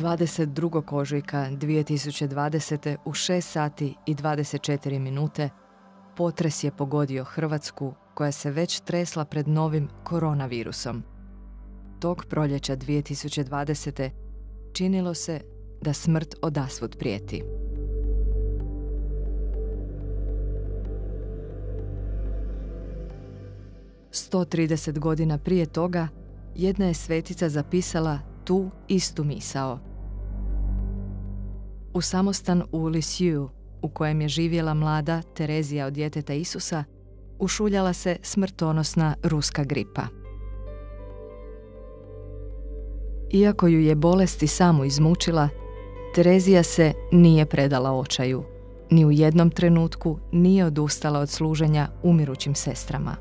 22. ožujka 2020. u 6 sati i 24 minute potres je pogodio Hrvatsku koja se već tresla pred novim koronavirusom. Tog proljeća 2020. činilo se da smrt odasvud prijeti. Sto trideset godina prije toga jedna je svetica zapisala tu istu misao. U samostan u Lisieux, u kojem je živjela mlada Terezija od djeteta Isusa, ušuljala se smrtonosna ruska gripa. Iako ju je bolesti samo izmučila, Terezija se nije predala očaju. Ni u jednom trenutku nije odustala od služenja umirućim sestrama.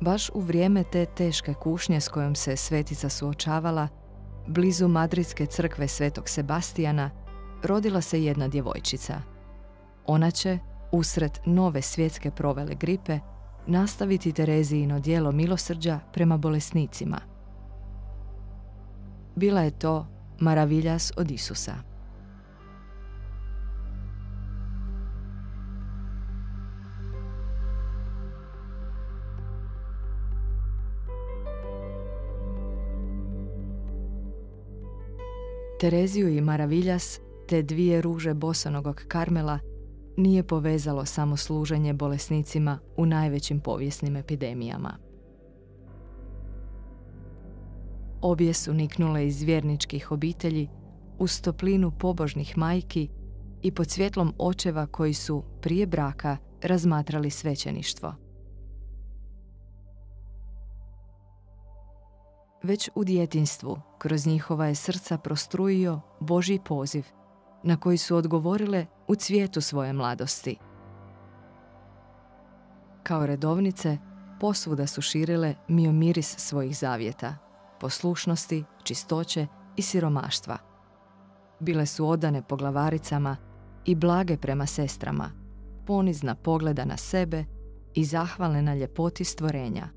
Baš u vrijeme te teške kušnje s kojom se svetica suočavala, blizu Madridske crkve Svetog Sebastijana, rodila se jedna djevojčica. Ona će, usred nove svjetske provele gripe, nastaviti Terezijino dijelo milosrđa prema bolesnicima. Bila je to Maraviljas od Isusa. Tereziju i Maraviljas, te dvije ruže bosanogog Karmela, nije povezalo samo služenje bolesnicima u najvećim povijesnim epidemijama. Obje su niknule iz vjerničkih obitelji u stoplinu pobožnih majki i pod svjetlom očeva koji su prije braka razmatrali svećeništvo. Već u djetinstvu kroz njihova je srca prostrujio Božji poziv na koji su odgovorile u cvijetu svoje mladosti. Kao redovnice, posvuda su širile miomiris svojih zavjeta, poslušnosti, čistoće i siromaštva. Bile su odane poglavaricama i blage prema sestrama, ponizna pogleda na sebe i zahvalne na ljepoti stvorenja,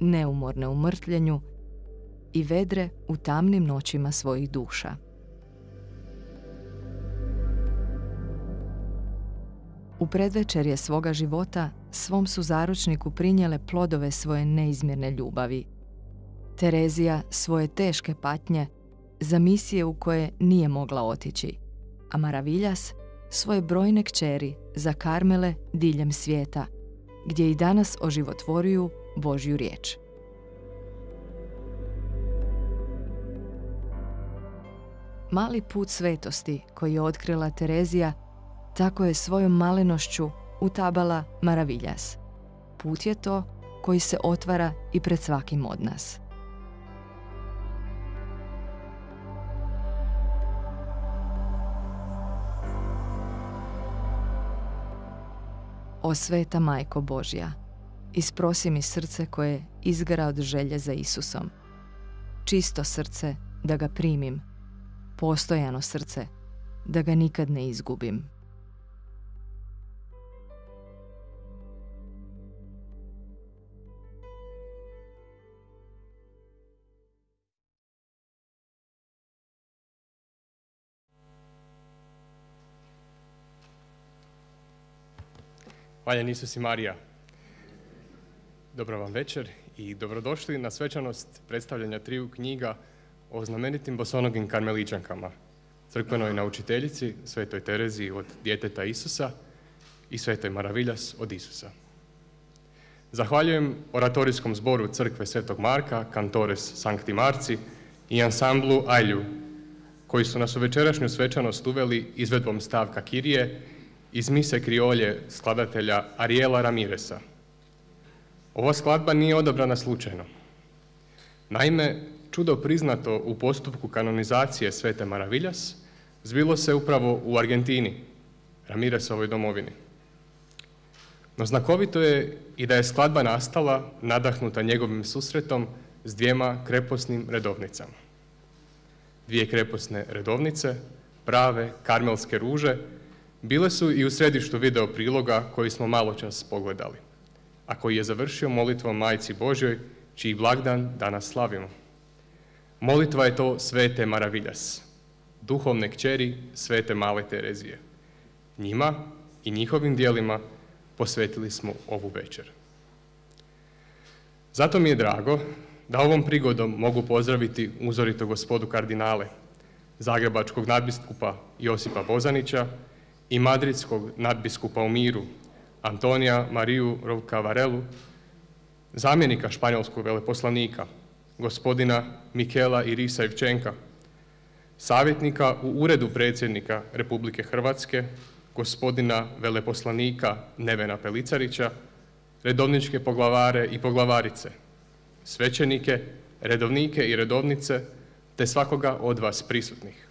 neumorne u mrtljenju i vedre u tamnim noćima svojih duša. U predvečerje svoga života svom su zaručniku prinjele plodove svoje neizmjerne ljubavi. Terezija svoje teške patnje za misije u koje nije mogla otići, a Maraviljas svoje brojne kćeri za karmele diljem svijeta, gdje i danas oživotvoruju Božju riječ. Mali put svetosti koji je otkrila Terezija tako je svojom malenošću utabala Maraviljas. Put je to koji se otvara i pred svakim od nas. O sveta Majko Božja, isprosi mi srce koje izgara od želje za Isusom. Čisto srce da ga primim, postojano srce da ga nikad ne izgubim. Valjan Isus i Marija. Dobro vam večer i dobrodošli na svečanost predstavljanja triju knjiga o znamenitim bosonogim karmeličankama, crkvenoj naučiteljici, svetoj Terezi od djeteta Isusa i svetoj Maraviljas od Isusa. Zahvaljujem oratorijskom zboru crkve Svetog Marka, Kantores Sancti Marci i ansamblu Ajlju, koji su nas u večerašnju svečanost uveli izvedbom stavka Kirije iz mise kriolje skladatelja Ariela Ramiresa. Ova skladba nije odabrana slučajno. Naime, čudo priznato u postupku kanonizacije Svete Maraviljas zbilo se upravo u Argentini, Ramiresovoj domovini. No znakovito je i da je skladba nastala nadahnuta njegovim susretom s dvijema kreposnim redovnicama. Dvije kreposne redovnice, prave karmelske ruže, bile su i u središtu video priloga koji smo malo čas pogledali, a koji je završio molitvom Majci Božjoj, čiji blagdan danas slavimo. Molitva je to svete Maraviljas, duhovne kćeri svete male Terezije. Njima i njihovim dijelima posvetili smo ovu večer. Zato mi je drago da ovom prigodom mogu pozdraviti uzorito gospodu kardinale, zagrebačkog nadbiskupa Josipa Bozanića i madridskog nadbiskupa u miru Antonija Mariju Rovka Varelu, zamjenika španjolskog veleposlanika, gospodina Mikela Irisa Ivčenka, savjetnika u Uredu predsjednika Republike Hrvatske, gospodina veleposlanika Nevena Pelicarića, redovničke poglavare i poglavarice, svećenike, redovnike i redovnice, te svakoga od vas prisutnih.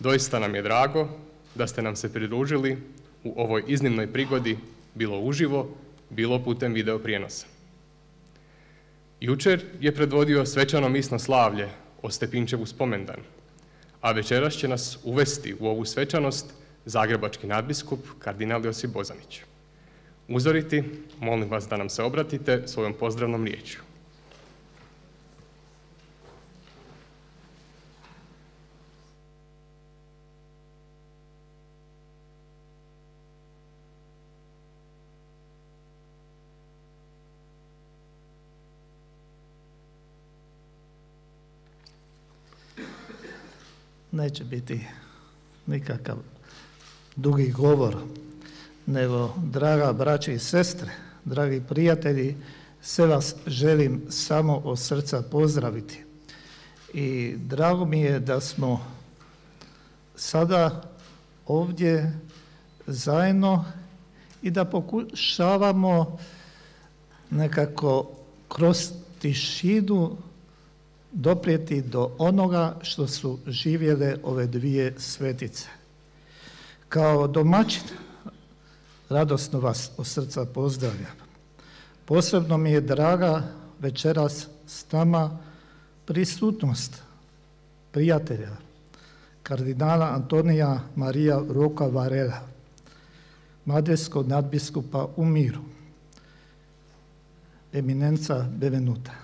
Doista nam je drago da ste nam se pridružili u ovoj iznimnoj prigodi, bilo uživo, bilo putem video prijenosa. Jučer je predvodio svečano misno slavlje o Stepinčevu spomendan, a večeras će nas uvesti u ovu svečanost zagrebački nadbiskup kardinal Josip Bozanić. Uzoriti, molim vas da nam se obratite svojom pozdravnom riječju. Neće biti nikakav dugi govor, nego draga braće i sestre, dragi prijatelji, sve vas želim samo od srca pozdraviti. I drago mi je da smo sada ovdje zajedno i da pokušavamo nekako kroz tišinu doprijeti do onoga što su živjele ove dvije svetice. Kao domaćin, radosno vas od srca pozdravljam. Posebno mi je draga večeras s nama prisutnost prijatelja, kardinala Antonija Marija Roka Varela, madrijskog nadbiskupa u miru, eminenca Bevenuta.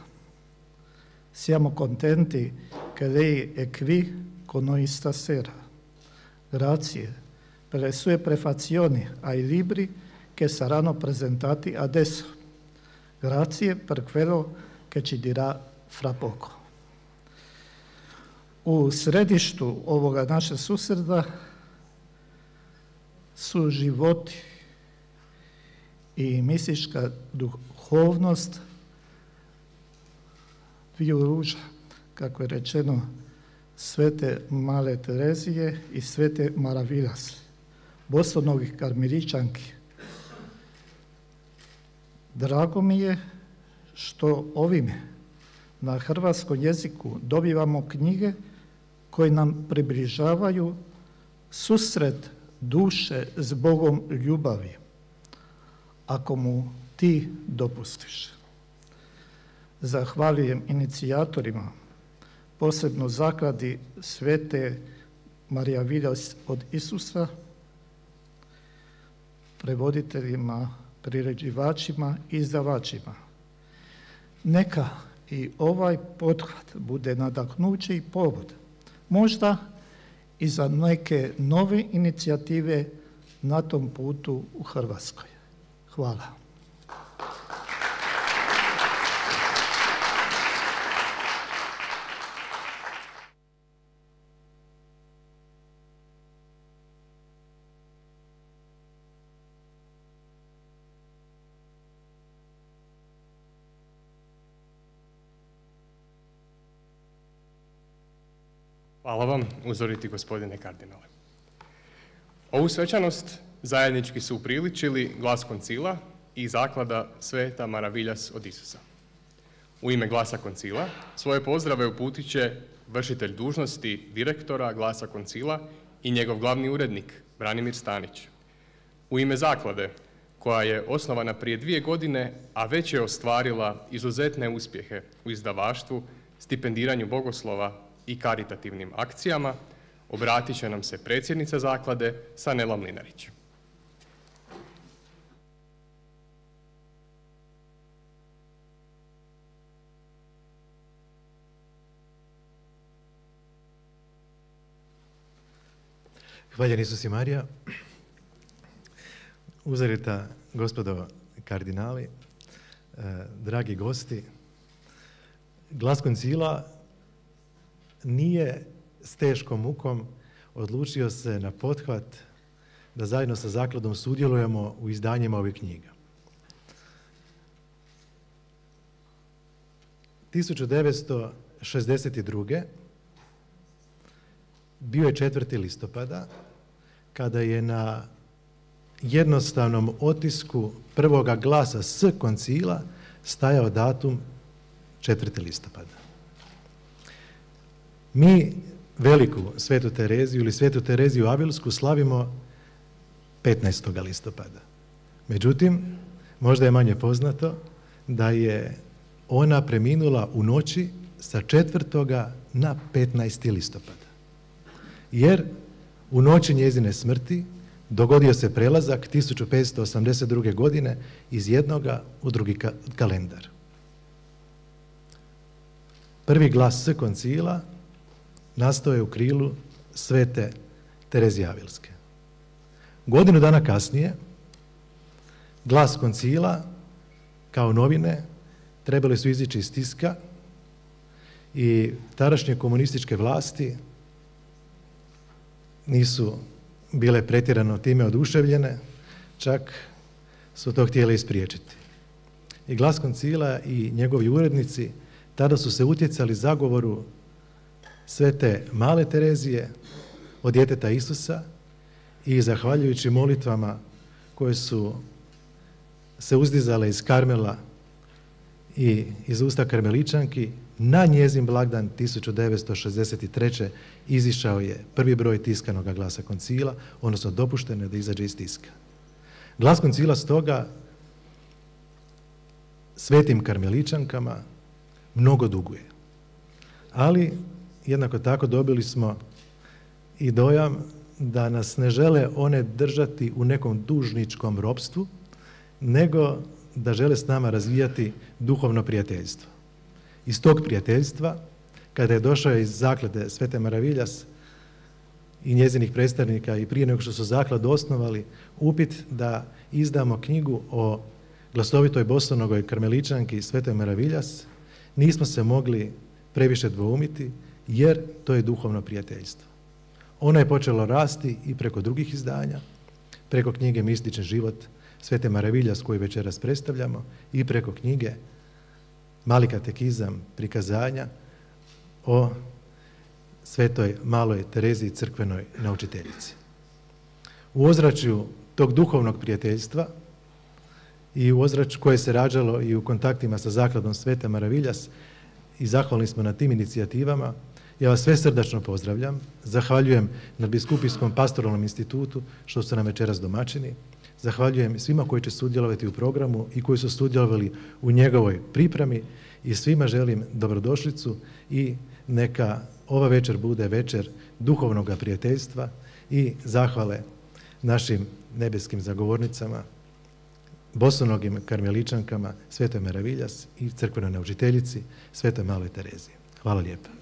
Siamo contenti che lei è qui con noi stasera. Grazie per le sue prefazioni ai libri che saranno presentati adesso. Grazie per quello che ci dirà fra poco. U središtu ovoga naše susreda su životi i mistička duhovnost dviju ruža, kako je rečeno, svete male Terezije i svete Maraviljas, bosonogih karmiričanki. Drago mi je što ovime na hrvatskom jeziku dobivamo knjige koje nam približavaju susret duše s Bogom ljubavi, ako mu ti dopustiš. Zahvaljujem inicijatorima, posebno zakladi Svete Marija Viljas od Isusa, prevoditeljima, priređivačima i izdavačima. Neka i ovaj pothvat bude nadahnući povod, možda i za neke nove inicijative na tom putu u Hrvatskoj. Hvala. Hvala vam, uzoriti gospodine kardinale. Ovu svečanost zajednički su upriličili glas koncila i zaklada Sveta Maraviljas od Isusa. U ime glasa koncila svoje pozdrave uputit će vršitelj dužnosti direktora glasa koncila i njegov glavni urednik Branimir Stanić. U ime zaklade koja je osnovana prije dvije godine, a već je ostvarila izuzetne uspjehe u izdavaštvu, stipendiranju bogoslova i karitativnim akcijama, obratit će nam se predsjednica zaklade Sanela Mlinarić. Hvala Isus i Marija. Uzorita gospodo kardinali, eh, dragi gosti, glas koncila nije s teškom mukom odlučio se na pothvat da zajedno sa zakladom sudjelujemo u izdanjima ovih knjiga. 1962. bio je 4. listopada kada je na jednostavnom otisku prvoga glasa s koncila stajao datum 4. listopada. Mi veliku svetu Tereziju ili svetu Tereziju Avilsku slavimo 15. listopada. Međutim, možda je manje poznato da je ona preminula u noći sa 4. na 15. listopada. Jer u noći njezine smrti dogodio se prelazak 1582. godine iz jednoga u drugi kalendar. Prvi glas koncila nastao je u krilu svete Terezije Avilske. Godinu dana kasnije glas koncila kao novine trebali su izići iz tiska i tadašnje komunističke vlasti nisu bile pretjerano time oduševljene, čak su to htjeli ispriječiti. I glas koncila i njegovi urednici tada su se utjecali zagovoru sve te male Terezije od djeteta Isusa i zahvaljujući molitvama koje su se uzdizale iz Karmela i iz usta Karmeličanki, na njezin blagdan 1963. izišao je prvi broj tiskanog glasa koncila, odnosno dopušteno je da izađe iz tiska. Glas koncila stoga svetim karmeličankama mnogo duguje. Ali jednako tako dobili smo i dojam da nas ne žele one držati u nekom dužničkom ropstvu, nego da žele s nama razvijati duhovno prijateljstvo. Iz tog prijateljstva, kada je došao iz zaklade Svete Maraviljas i njezinih predstavnika i prije nego što su zakladu osnovali, upit da izdamo knjigu o glasovitoj bostonogoj karmeličanki Svete Maraviljas, nismo se mogli previše dvoumiti, jer to je duhovno prijateljstvo. Ono je počelo rasti i preko drugih izdanja, preko knjige Mistični život Svete Maraviljas koju večeras predstavljamo i preko knjige Mali katekizam prikazanja o svetoj maloj Tereziji crkvenoj naučiteljici. U ozračju tog duhovnog prijateljstva i u ozračju koje se rađalo i u kontaktima sa zakladom Svete Maraviljas i zahvalni smo na tim inicijativama, ja vas sve srdačno pozdravljam, zahvaljujem na Biskupijskom pastoralnom institutu što su nam večeras domaćini, zahvaljujem svima koji će sudjelovati u programu i koji su sudjelovali u njegovoj pripremi i svima želim dobrodošlicu i neka ova večer bude večer duhovnog prijateljstva i zahvale našim nebeskim zagovornicama, bosonogim karmeličankama, Svetoj Meraviljas i crkvenoj naučiteljici, Svetoj Maloj Tereziji. Hvala lijepa.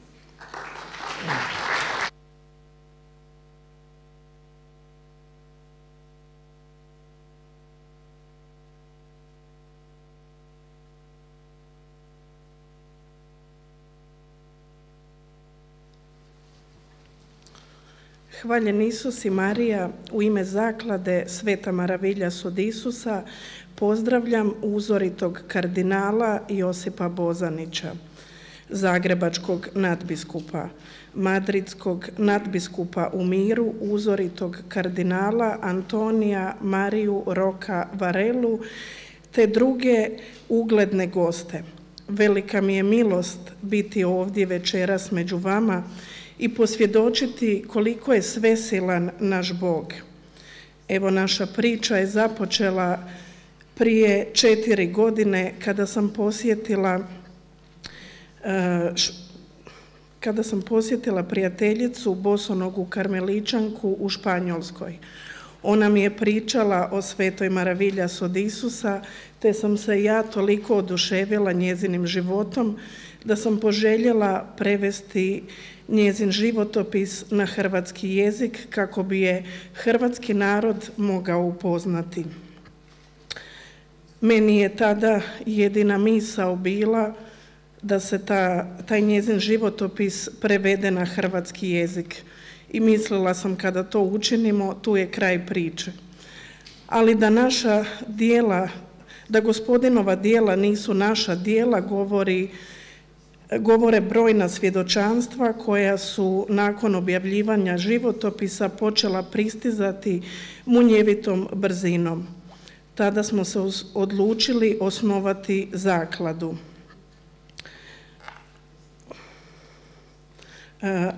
Hvaljen Isus i Marija, u ime zaklade Sveta Maravilja od Isusa, pozdravljam uzoritog kardinala Josipa Bozanića zagrebačkog nadbiskupa, madridskog nadbiskupa u miru, uzoritog kardinala Antonija Mariju Roka Varelu, te druge ugledne goste. Velika mi je milost biti ovdje večeras među vama i posvjedočiti koliko je svesilan naš Bog. Evo naša priča je započela prije četiri godine kada sam posjetila E, kada sam posjetila prijateljicu Bosonogu Karmeličanku u Španjolskoj. Ona mi je pričala o svetoj Maraviljas od Isusa, te sam se ja toliko oduševila njezinim životom da sam poželjela prevesti njezin životopis na hrvatski jezik kako bi je hrvatski narod mogao upoznati. Meni je tada jedina misao bila da se ta, taj njezin životopis prevede na hrvatski jezik i mislila sam kada to učinimo, tu je kraj priče. Ali da naša dijela, da gospodinova dijela nisu naša dijela, govori, govore brojna svjedočanstva koja su nakon objavljivanja životopisa počela pristizati munjevitom brzinom. Tada smo se odlučili osnovati zakladu.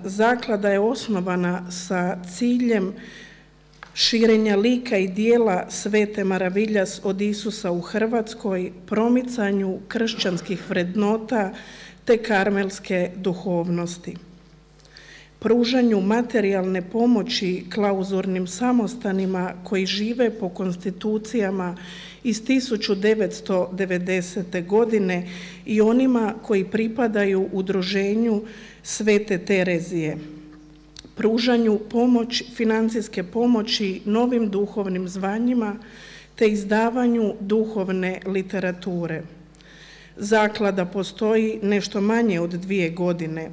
Zaklada je osnovana sa ciljem širenja lika i dijela Svete Maraviljas od Isusa u Hrvatskoj, promicanju kršćanskih vrednota te karmelske duhovnosti pružanju materijalne pomoći klauzurnim samostanima koji žive po konstitucijama iz 1990. godine i onima koji pripadaju udruženju Svete Terezije, pružanju pomoć, financijske pomoći novim duhovnim zvanjima te izdavanju duhovne literature. Zaklada postoji nešto manje od dvije godine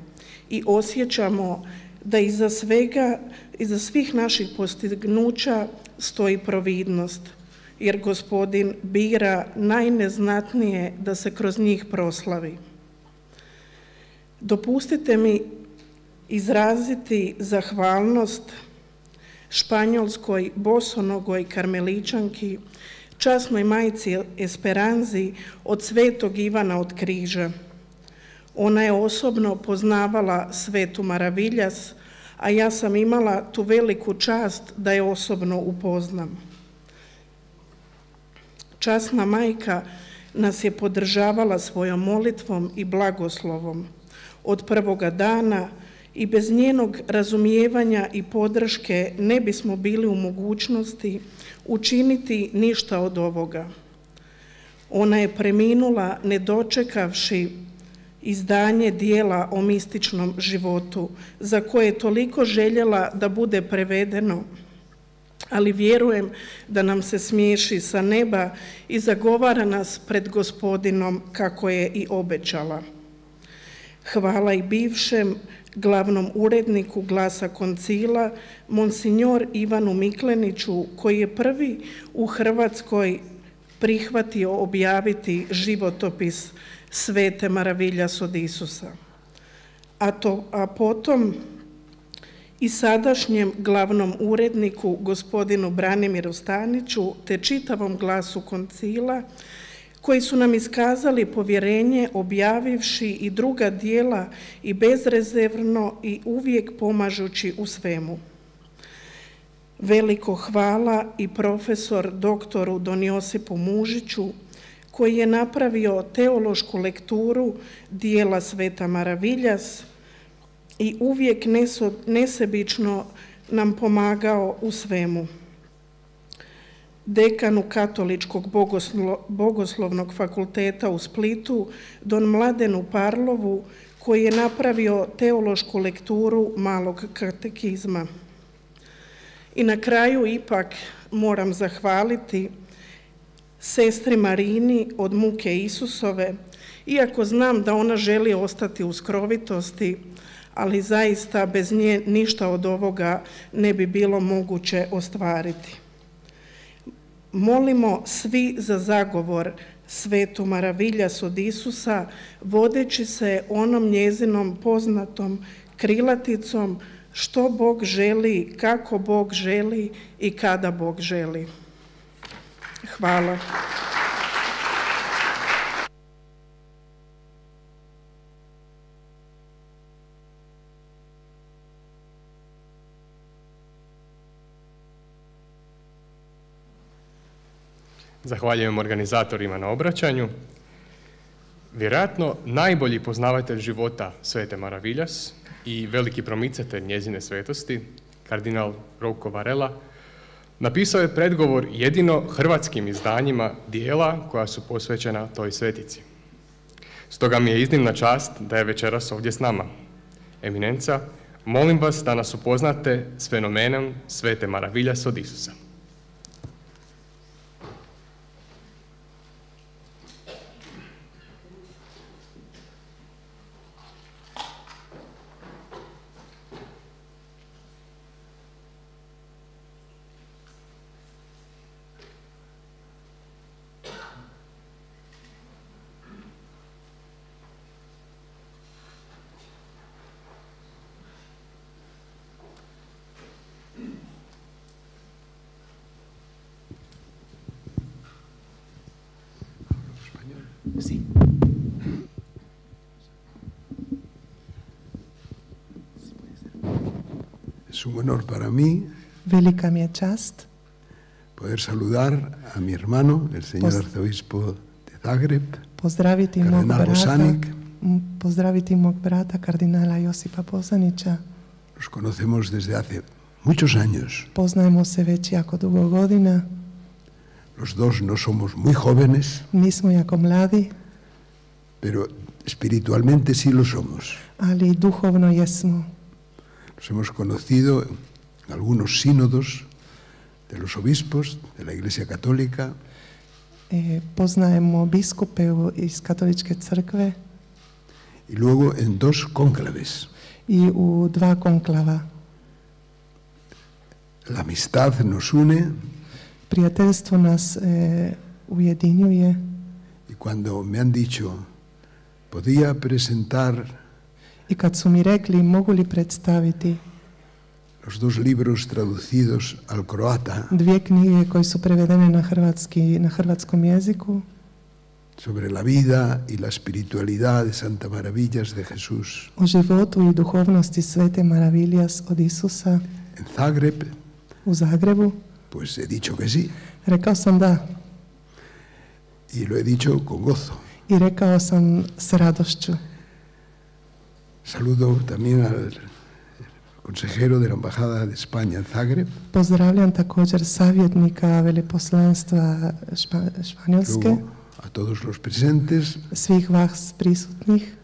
i osjećamo da iza svega, iza svih naših postignuća stoji providnost, jer gospodin bira najneznatnije da se kroz njih proslavi. Dopustite mi izraziti zahvalnost španjolskoj bosonogoj karmeličanki, časnoj majci Esperanzi od svetog Ivana od križa, ona je osobno poznavala svetu Maraviljas, a ja sam imala tu veliku čast da je osobno upoznam. Časna majka nas je podržavala svojom molitvom i blagoslovom od prvoga dana i bez njenog razumijevanja i podrške ne bismo bili u mogućnosti učiniti ništa od ovoga. Ona je preminula ne dočekavši izdanje dijela o mističnom životu za koje je toliko željela da bude prevedeno, ali vjerujem da nam se smiješi sa neba i zagovara nas pred gospodinom kako je i obećala. Hvala i bivšem glavnom uredniku glasa koncila, monsignor Ivanu Mikleniću, koji je prvi u Hrvatskoj prihvatio objaviti životopis svete Maraviljas od Isusa. A, to, a potom i sadašnjem glavnom uredniku gospodinu Branimiru Staniću te čitavom glasu koncila koji su nam iskazali povjerenje objavivši i druga dijela i bezrezervno i uvijek pomažući u svemu. Veliko hvala i profesor doktoru Don Josipu Mužiću koji je napravio teološku lekturu dijela Sveta Maraviljas i uvijek nesebično nam pomagao u svemu. Dekanu Katoličkog bogoslovnog fakulteta u Splitu, Don Mladenu Parlovu, koji je napravio teološku lekturu malog katekizma. I na kraju ipak moram zahvaliti sestri Marini od muke Isusove, iako znam da ona želi ostati u skrovitosti, ali zaista bez nje ništa od ovoga ne bi bilo moguće ostvariti. Molimo svi za zagovor svetu Maraviljas od Isusa, vodeći se onom njezinom poznatom krilaticom što Bog želi, kako Bog želi i kada Bog želi. Hvala. Zahvaljujem organizatorima na obraćanju. Vjerojatno najbolji poznavatelj života Svete Maraviljas i veliki promicatelj njezine svetosti, kardinal Rouko Varela, Napisao je predgovor jedino hrvatskim izdanjima dijela koja su posvećena toj svetici. Stoga mi je iznimna čast da je večeras ovdje s nama. Eminenca, molim vas da nas upoznate s fenomenom Svete Maraviljas od Isusa. Es un honor para mí Velika mi čast poder saludar a mi hermano, el señor Pos- arzobispo de Zagreb, pozdraviti mog brata, Bosanik. pozdraviti mog brata kardinala Josipa Bozanića. Nos conocemos desde hace muchos años. Poznajemo se već jako dugo godina, Los dos no somos muy jóvenes, nismo jako mladi, pero espiritualmente sí lo somos. ali duhovno jesmo. Nos hemos conocido en algunos sínodos de los obispos de la Iglesia Católica E, poznajemo biskupe iz katoličke crkve y luego en dos cónclaves. i u dva konklava. La amistad nos une Prijateljstvo nas e, ujedinjuje. Y cuando me han dicho, podía presentar i kad su mi rekli mogu li predstaviti? los dos libros traducidos al croata dvije knjige koje su prevedene na hrvatski na hrvatskom jeziku. sobre la vida y la espiritualidad de Santa Maravillas de Jesús. O životu i duhovnosti Svete Maraviljas od Isusa. En Zagreb, u Zagrebu, pues he dicho que sí rekao sam da y lo he dicho con gozo. i rekao sam s radošću. Saludo también al consejero de la Embajada de España en Zagreb, Pozdravljam također savjetnika veleposlanstva Špa- Španjolske, luego a todos los presentes. svih vas prisutnih.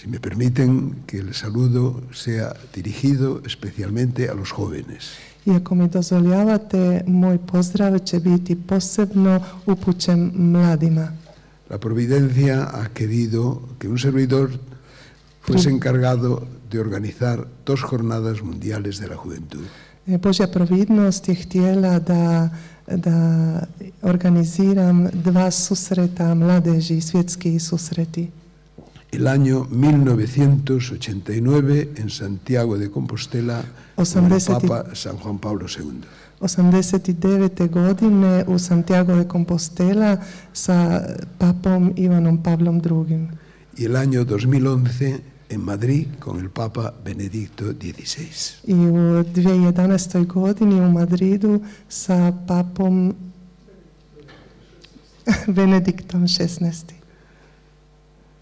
Si me permiten que el saludo sea dirigido especialmente a los jóvenes. I ako mi dozvoljavate, moj pozdrav će biti posebno upućen mladima. La providencia ha querido que un servidor fuese encargado de organizar dos jornadas mundiales de la juventud. Božja providnost je htjela da, da organiziram dva susreta mladeži, svjetski susreti. El año 1989 en Santiago de Compostela con el 80 y- Papa San Juan Pablo II. 89. godine u Santiago de Compostela sa papom Ivanom Pavlom II. Y el año 2011 en Madrid con el Papa Benedicto XVI. I u 2011. godini u Madridu sa papom Benediktom XVI.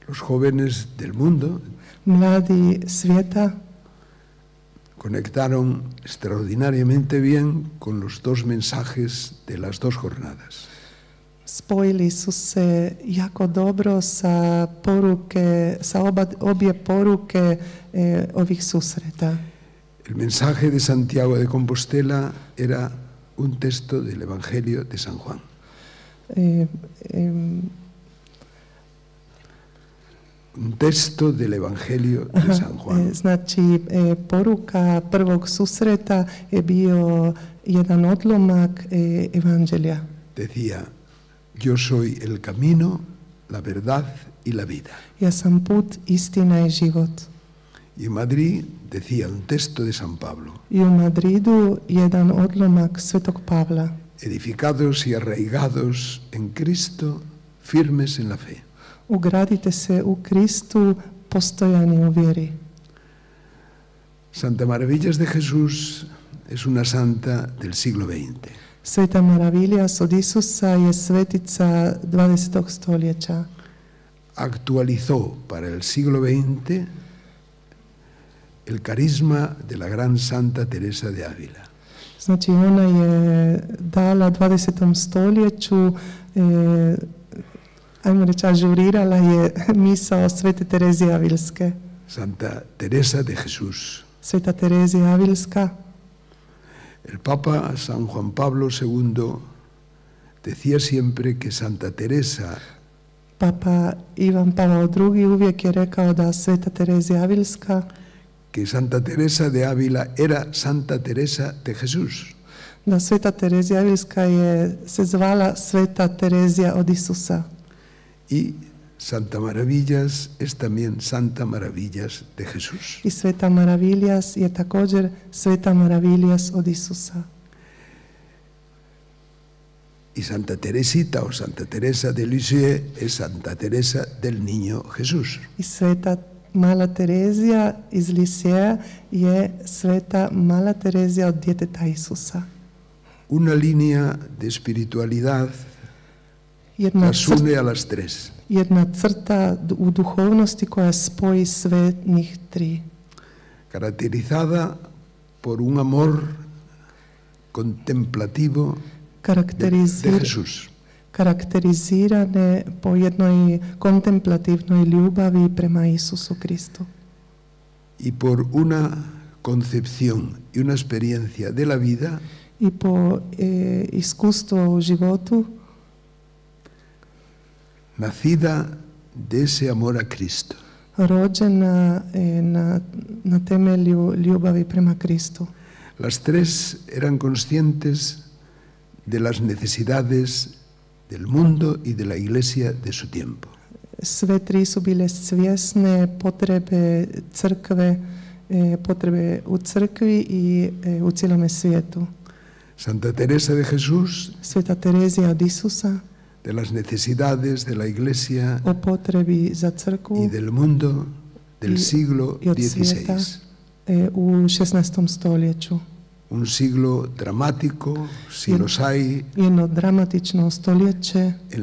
Los jóvenes del mundo Mladi svijeta conectaron extraordinariamente bien con los dos mensajes de las dos jornadas. spojili su se jako dobro sa poruke, sa oba, obje poruke e, ovih susreta. El mensaje de Santiago de Compostela era un texto del Evangelio de San Juan. E, em, Un texto del Evangelio de San Juan. Znači, e, poruka prvog susreta je bio jedan odlomak e, evanđelja. Decía, yo soy el camino, la verdad y la vida. Ja sam put, istina i život. Y en Madrid decía un texto de San Pablo, I u Madridu jedan odlomak Svetog Pavla. edificados y arraigados en Cristo, firmes en la fe. Ugradite se u Kristu, postojani u vjeri. Santa Maravillas de Jesús es una santa del siglo XX. Sveta Maraviljas od Isusa je svetica 20. stoljeća. Actualizó para el siglo XX el carisma de la gran Santa Teresa de Ávila. Znači ona je dala 20. stoljeću, e, ajmo reći, ažurirala je misao Svete Terezije Avilske. Santa Teresa de Jesús. Sveta Terezija Avilska, El Papa San Juan Pablo II decía siempre que Santa Teresa Papa Ivan Pavao II uvijek je rekao da Sveta Terezija Avilska, que Santa Teresa de Ávila era Santa Teresa de Jesús. da Sveta Terezija Avilska je se zvala Sveta Terezija od Isusa. Y Santa Maravillas es también Santa Maravillas de Jesús. I Sveta Maraviljas je također Sveta Maraviljas od Isusa. Y Santa Teresita o Santa Teresa de Lisieux es Santa Teresa del Niño Jesús. I Sveta Mala Terezija iz Lisjeja je Sveta Mala Terezija od djeteta Isusa. Una línea de espiritualidad Jedna, las cr- une a las tres. jedna crta u duhovnosti koja spoji sve njih tri. caracterizada por un amor contemplativo de, Jesús. karakterizirane po jednoj kontemplativnoj ljubavi prema Isusu Kristu. y por una concepción y una experiencia de la vida I po e, iskustvu u životu nacida de ese amor a Cristo. rođena e, na, na temelju ljubavi prema Kristu. Las tres eran conscientes de las necesidades del mundo y de la iglesia de su tiempo. Sve tri su bile svjesne potrebe crkve, e, potrebe u crkvi i e, u cijelome svijetu. Santa Teresa de Jesús, Sveta Terezija od Isusa de las necesidades de la iglesia y del mundo del siglo. XVI. e, u 16. stoljeću. Un siglo dramático, si los hay, en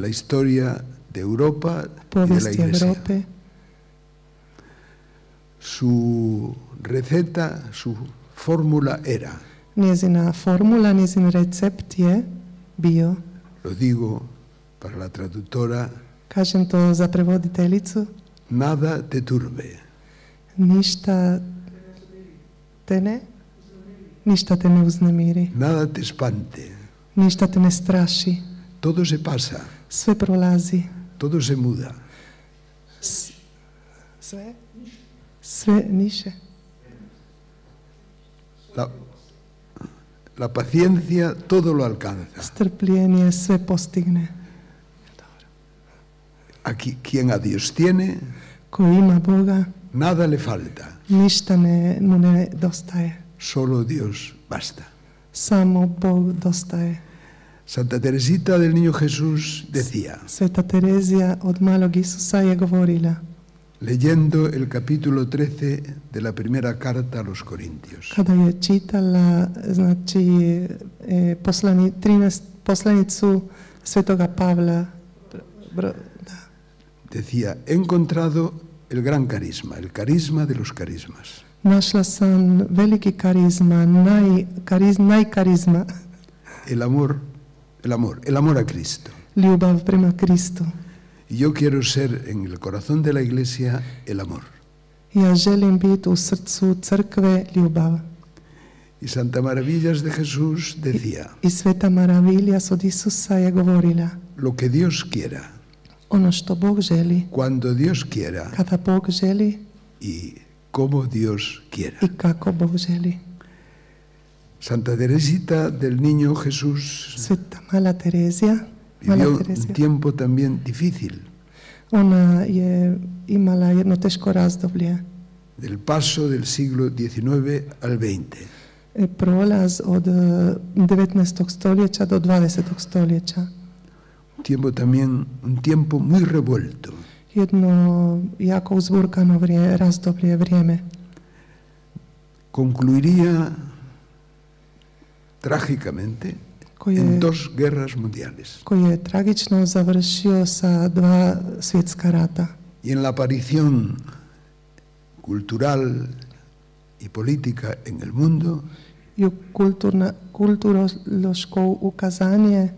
la historia de Europa y de la Iglesia. Su receta, su fórmula era, Njezina formula, njezin recept je bio, lo digo para la traductora, kažem to za prevoditeljicu, nada te turbe. Ništa te ne, ništa te ne uznemiri. Nada te espante. Ništa te ne straši. Todo se pasa. Sve prolazi. Todo se muda. S, sve? Sve niše. La, la paciencia todo lo alcanza. Strpljenje sve postigne. Aquí, quien a Dios tiene, Boga, nada le falta, ne, dostaje. solo Dios basta. Samo Bog dostaje. Santa Teresita del Niño Jesús decía, Sveta Terezija od malog Isusa je govorila, leyendo el capítulo 13 de la primera carta a los Corintios. kada je čitala znači, e, poslani, 13, poslanicu Svetoga Pavla, bro, da, Decía, he encontrado el gran carisma, el carisma de los carismas. našla sam veliki karizma, naj, kariz, najkarizma, El amor, el amor, el amor a Cristo. ljubav prema Kristu. Y yo quiero ser en el corazón de la iglesia el amor. Ja želim biti u srcu crkve ljubav. Y Santa Maravillas de Jesús decía, I Sveta Maraviljas od Isusa je govorila, lo que Dios quiera, ono što Bog želi, cuando Dios quiera kada Bog želi y como Dios quiera. i kako Bog želi. Santa Teresita del Niño Jesús Sveta Mala Terezija, vivió un tiempo también difícil, ona je imala jedno teško razdoblje, del paso del siglo XIX al XX. Prolaz od 19. stoljeća do 20. stoljeća. Tiempo también, un tiempo muy revuelto, Jedno jako uzburkano vrije, razdoblje, vrijeme. concluiría trágicamente koje, en dos guerras mundiales. Koji je tragično završio sa dva svjetska rata. Y en la aparición cultural y política en el mundo i kulturna, kulturološko ukazanje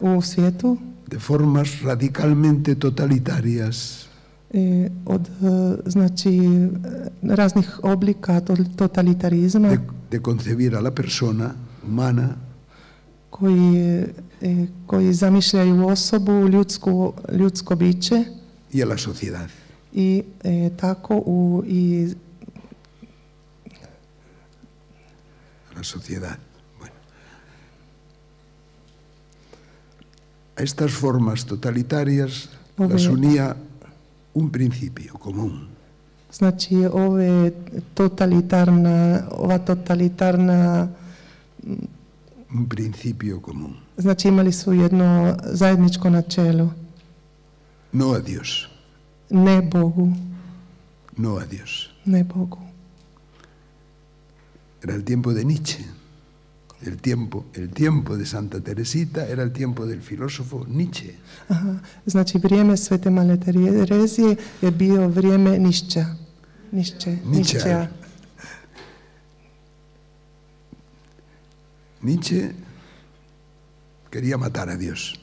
u svijetu de formas radicalmente totalitarias e, od e, znači e, raznih oblika to- totalitarizma de, de concebir a la persona humana koji, koji zamišljaju osobu, ljudsku, ljudsko biće a la sociedad. i e, tako u i A la sociedad. Bueno. A estas formas totalitarias las Ove- unía un principio común, znači ove totalitarna ova totalitarna un principio común. znači imali su jedno zajedničko načelo No a Dios, ne Bogu no a Dios. ne Bogu Era el tiempo de Nietzsche. El tiempo, el tiempo de Santa Teresita era el tiempo del filósofo Nietzsche. Aha. znači vrijeme svete male Terezije je bio vrijeme nišće Ničea. nišća Nietzsche quería matar a Dios.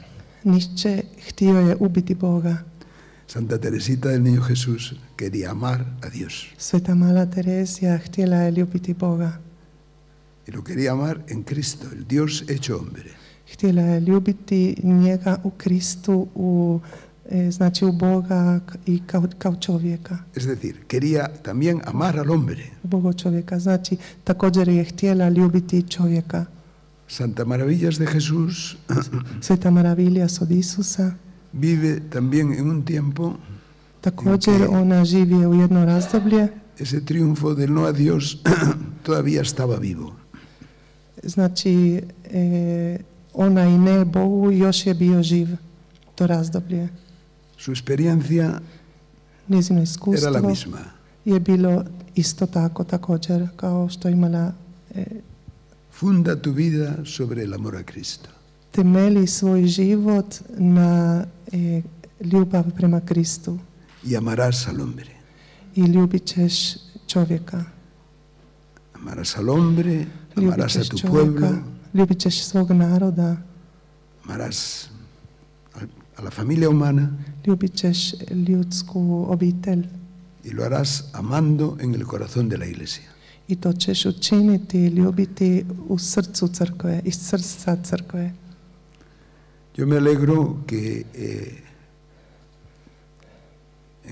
nišće htio je ubiti Boga Santa Teresita del Niño Jesús quería amar a Dios. sveta mala Terezija htjela je ljubiti Boga Y lo quería amar en Cristo, el Dios hecho hombre. htjela je ljubiti njega u Kristu u e, znači u Boga i kao, kao čovjeka Es decir, quería también amar al hombre. u Boga čovjeka znači također je htjela ljubiti čovjeka Santa Maravillas de Jesús Sveta Maraviljas od Isusa vive también en un tiempo također ona živi u jedno razdoblje ese triunfo del no a Dios todavía estaba vivo. Je bio živ to razdoblje Su experiencia njezino era la iskustvo misma. je bilo isto tako također kao što je imala e, Funda tu vida sobre el amor a Cristo. temeli svoj život na e, ljubav prema Kristu Y amarás al hombre. i ljubit ćeš čovjeka Amarás al hombre, amarás a tu pueblo, amarás a la familia humana. Y lo harás amando en el corazón de la iglesia. i to ćeš učiniti ljubiti u srcu crkve iz srca crkve Yo me alegro que eh,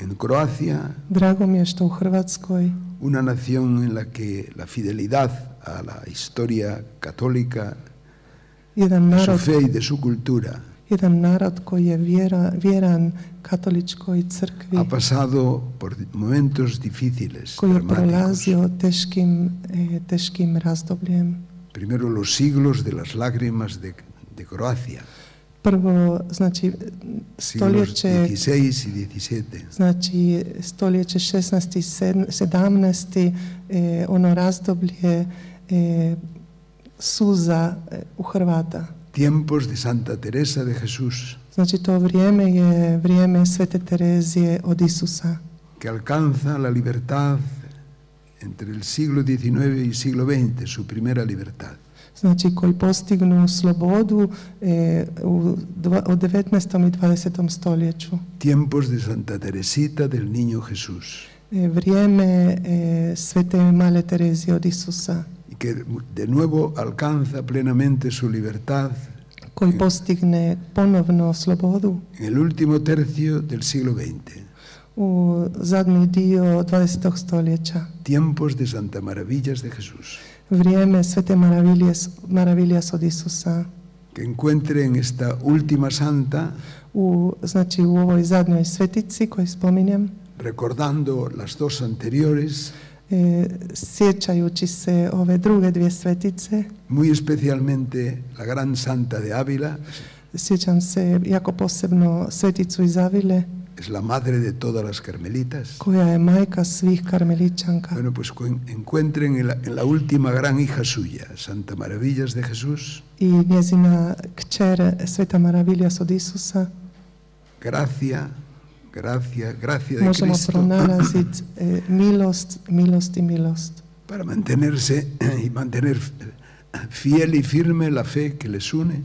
en Croacia, drago mi je što u Hrvatskoj una nación en la que la fidelidad a la historia católica, de su fe y de su cultura, jedan narod koji je vjera, vjeran katoličkoj crkvi ha pasado por momentos difíciles, koji je prolazio teškim, e, teškim razdobljem. Primero los siglos de las lágrimas de, de Croacia, prvo znači stoljeće 16 y 17. znači stoljeće 16. i sedm- 17. E, ono razdoblje e, suza e, u Hrvata. Tiempos de Santa Teresa de Jesús, Znači to vrijeme je vrijeme Svete Terezije od Isusa que alcanza la libertad entre el siglo XIX y siglo XX, su primera libertad. Znači koji postignu slobodu e, u, dva, u 19. i 20. stoljeću. Tiempos de Santa Teresita del Niño Jesús, E, vrijeme e, Svete Male Terezije od Isusa y que de nuevo alcanza plenamente su libertad koji postigne ponovno slobodu en el último tercio del siglo XX. u zadnji dio 20. stoljeća. Tiempos de Santa Maravillas de Jesús, Vrijeme Svete Maraviljas, Maraviljas od Isusa que encuentre en esta última santa, u, znači u ovoj zadnjoj svetici koju spominjem recordando las dos anteriores, e, sjećajući se ove druge dvije svetice muy especialmente la gran santa de Ávila, sjećam se jako posebno sveticu iz Avile es la madre de todas las carmelitas. koja je majka svih karmeličanka Bueno, pues cu- encuentren en la, en la última gran hija suya, Santa Maravillas de Jesús, i njezina kćer Sveta Maraviljas od Isusa gracia, gracia, gracia de možemo Cristo. pronalaziti e, milost, milost i milost. Para mantenerse y mantener fiel y firme la fe que les une,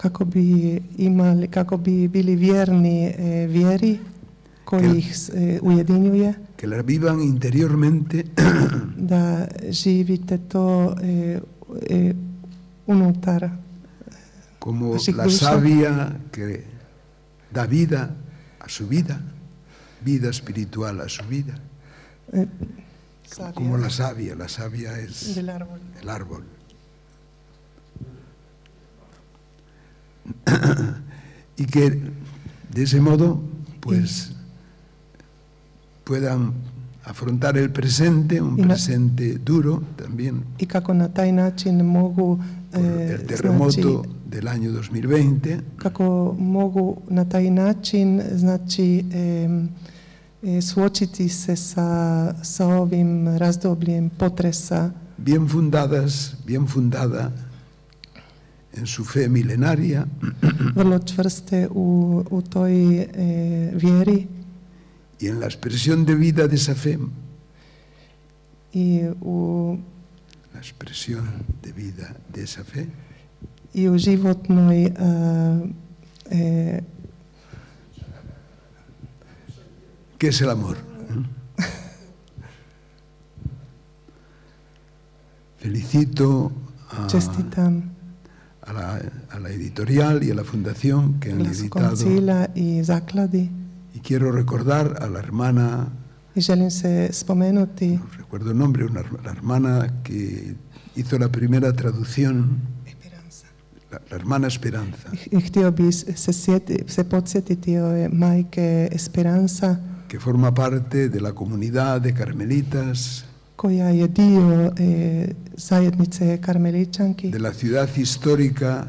kako bi imali, kako bi bili vjerni e, vjeri koji ih e, ujedinjuje, que la vivan interiormente. Da živite to e, e, unutar como la savia que da vida a su vida, vida espiritual a su vida, e, como la savia, la savia es árbol. el árbol. Y que de ese modo, pues, puedan afrontar el presente, un Y presente duro también, I kako na taj način mogu por el terremoto znači, del año 2020, kako mogu na taj način znači em, e, suočiti se sa, sa ovim razdobljem potresa. Bien fundadas, bien fundada en su fe milenaria. Vrlo čvrste u, u toj e, vjeri. Y en la expresión de vida de esa fe, i u, la expresión de vida de esa fe, i u životnoj a, e, que es el amor. Felicito a, čestitam a la, a la editorial y a la fundación que han Glasu editado. I zakladi y quiero recordar a la hermana, i želim se spomenuti no recuerdo el nombre, una, la hermana que hizo la primera traducción, la, la hermana Esperanza, I htio bi se, sjeti, se podsjetiti ove majke Esperanza. Que forma parte de la comunidad de carmelitas koja je dio e, zajednice karmeličanki de la ciudad histórica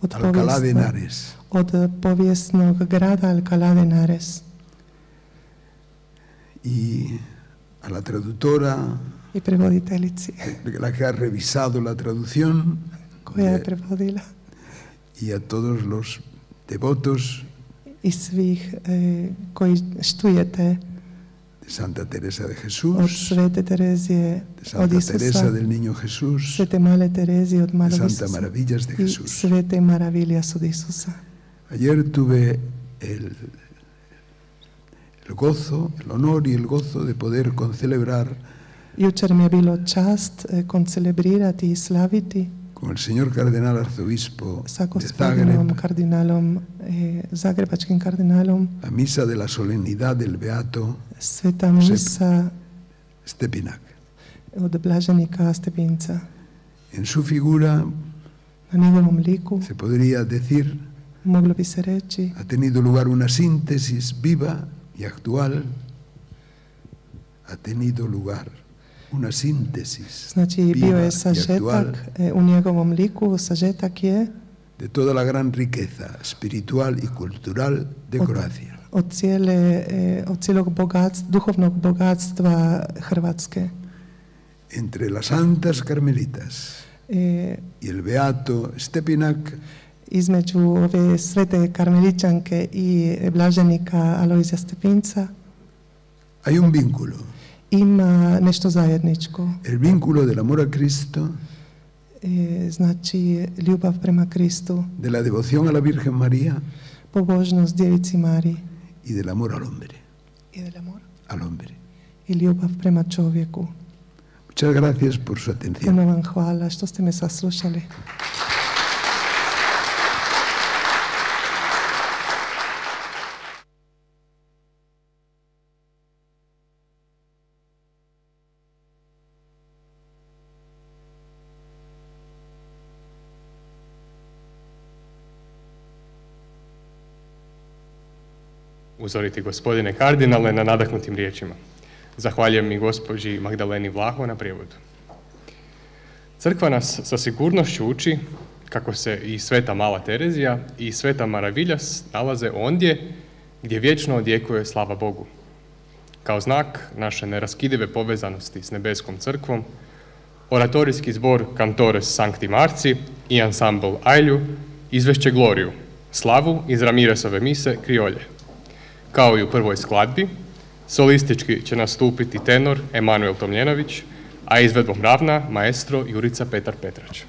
od, Alcalá de Henares. od povijesnog grada Alcalá de Henares. Y a la traductora, prevoditeljici la que ha revisado la traducción, koja je de- prevodila y a todos los devotos. I svih e, koji štujete de Santa Teresa de od Jesús, Svete Terezije de od Santa Teresa del Niño Jesús, Svete Male Terezije od de Malog Santa Isusa Maravillas de Jesús. Svete Maraviljas od Isusa. Ayer tuve el, el gozo, el honor y el gozo de poder concelebrar Jučer mi je bilo čast koncelebrirati i slaviti con el señor cardenal arzobispo sa de gospodinom Zagreb kardinalom, e, zagrebačkim kardinalom, la misa de la solemnidad del Beato sveta misa Stepinak. od blaženika Stepinca. En su figura, Na njegovom liku se podría decir, moglo bi se reći ha tenido lugar una síntesis viva y actual, ha tenido lugar una síntesis Znači, bio viva je sažetak u njegovom liku, sažetak je de toda la gran riqueza espiritual y cultural de Od- Croacia. od, cijele, e, od cijelog bogatstva, duhovnog bogatstva Hrvatske. Entre las santas carmelitas E, y el beato Stepinak između ove svete karmeličanke i blaženika Alojzija Stepinca hay un vínculo, ima nešto zajedničko. el vínculo del amor a Cristo, E, znači, ljubav prema Kristu, de la devoción a la Virgen María pobožnost djevici Mariji y del amor al hombre, i del amor. al hombre. i ljubav prema čovjeku. Muchas gracias por su atención. Puno vam hvala što ste me saslušali. Uzoriti gospodine kardinale na nadahnutim riječima. Zahvaljujem i gospođi Magdaleni Vlaho na prijevodu. Crkva nas sa sigurnošću uči kako se i sveta Mala Terezija i sveta Maraviljas nalaze ondje gdje vječno odjekuje slava Bogu. Kao znak naše neraskidive povezanosti s nebeskom crkvom, oratorijski zbor Cantores Sancti Marci i ansambl Ajlju izvešće Gloriju, slavu iz Ramiresove mise Kriolje. Kao i u prvoj skladbi, solistički će nastupiti tenor Emanuel Tomljenović, a izvedbom ravna maestro Jurica Petar Petrač.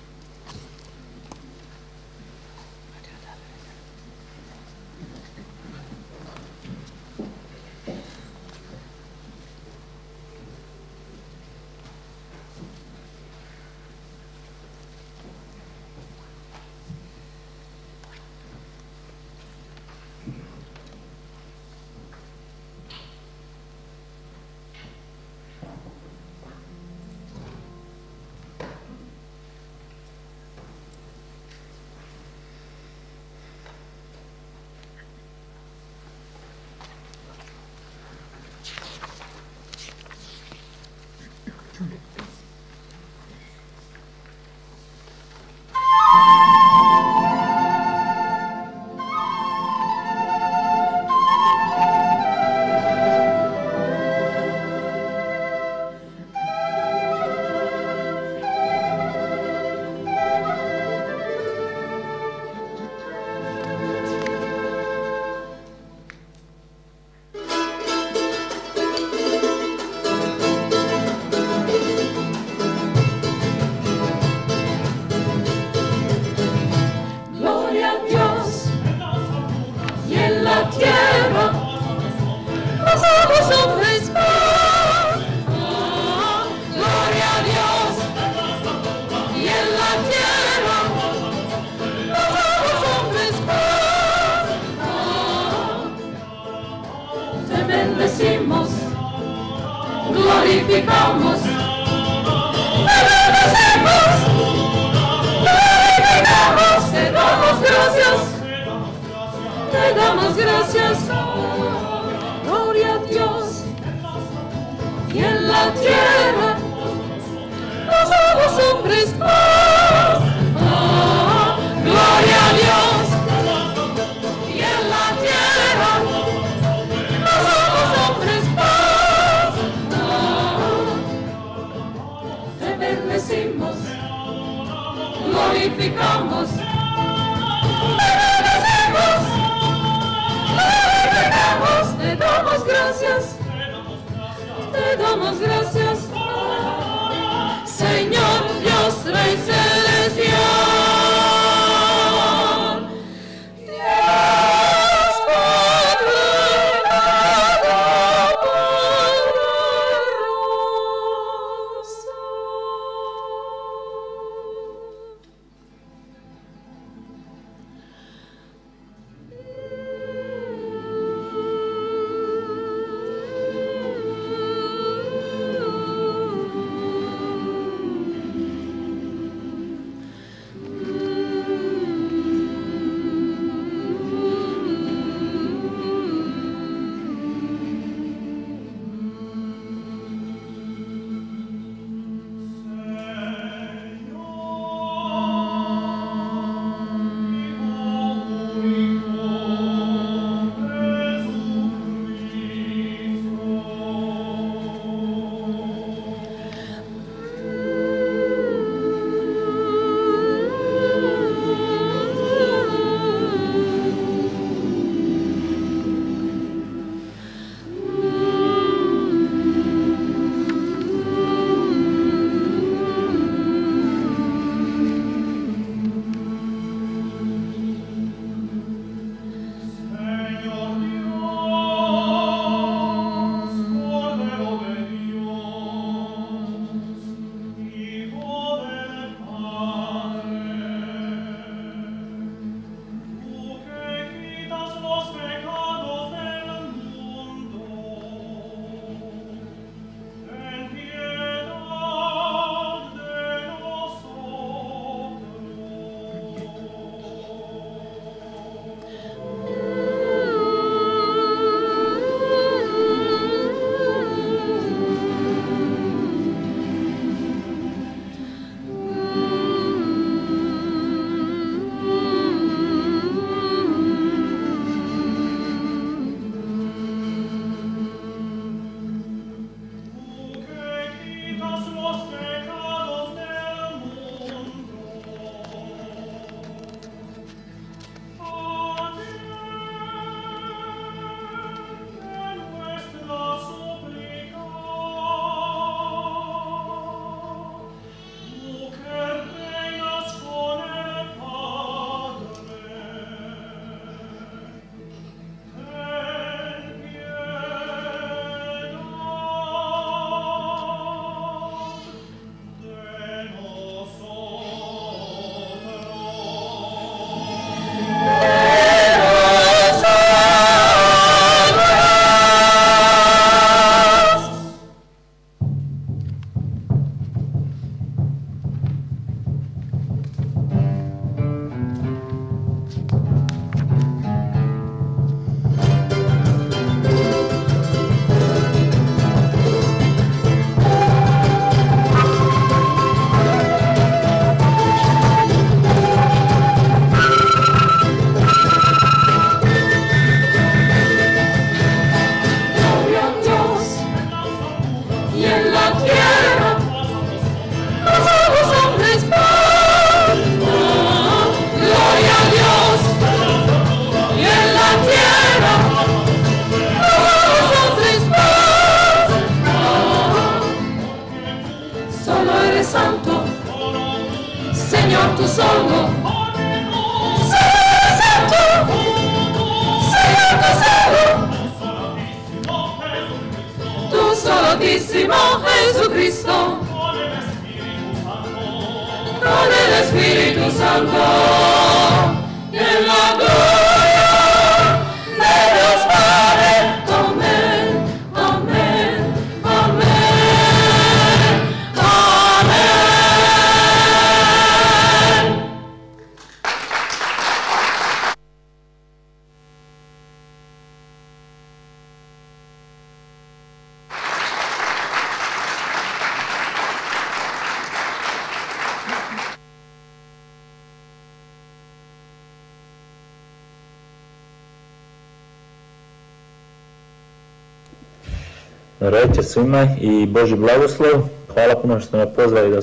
Večer svima i Boži blagoslov. Hvala puno što me pozvali da.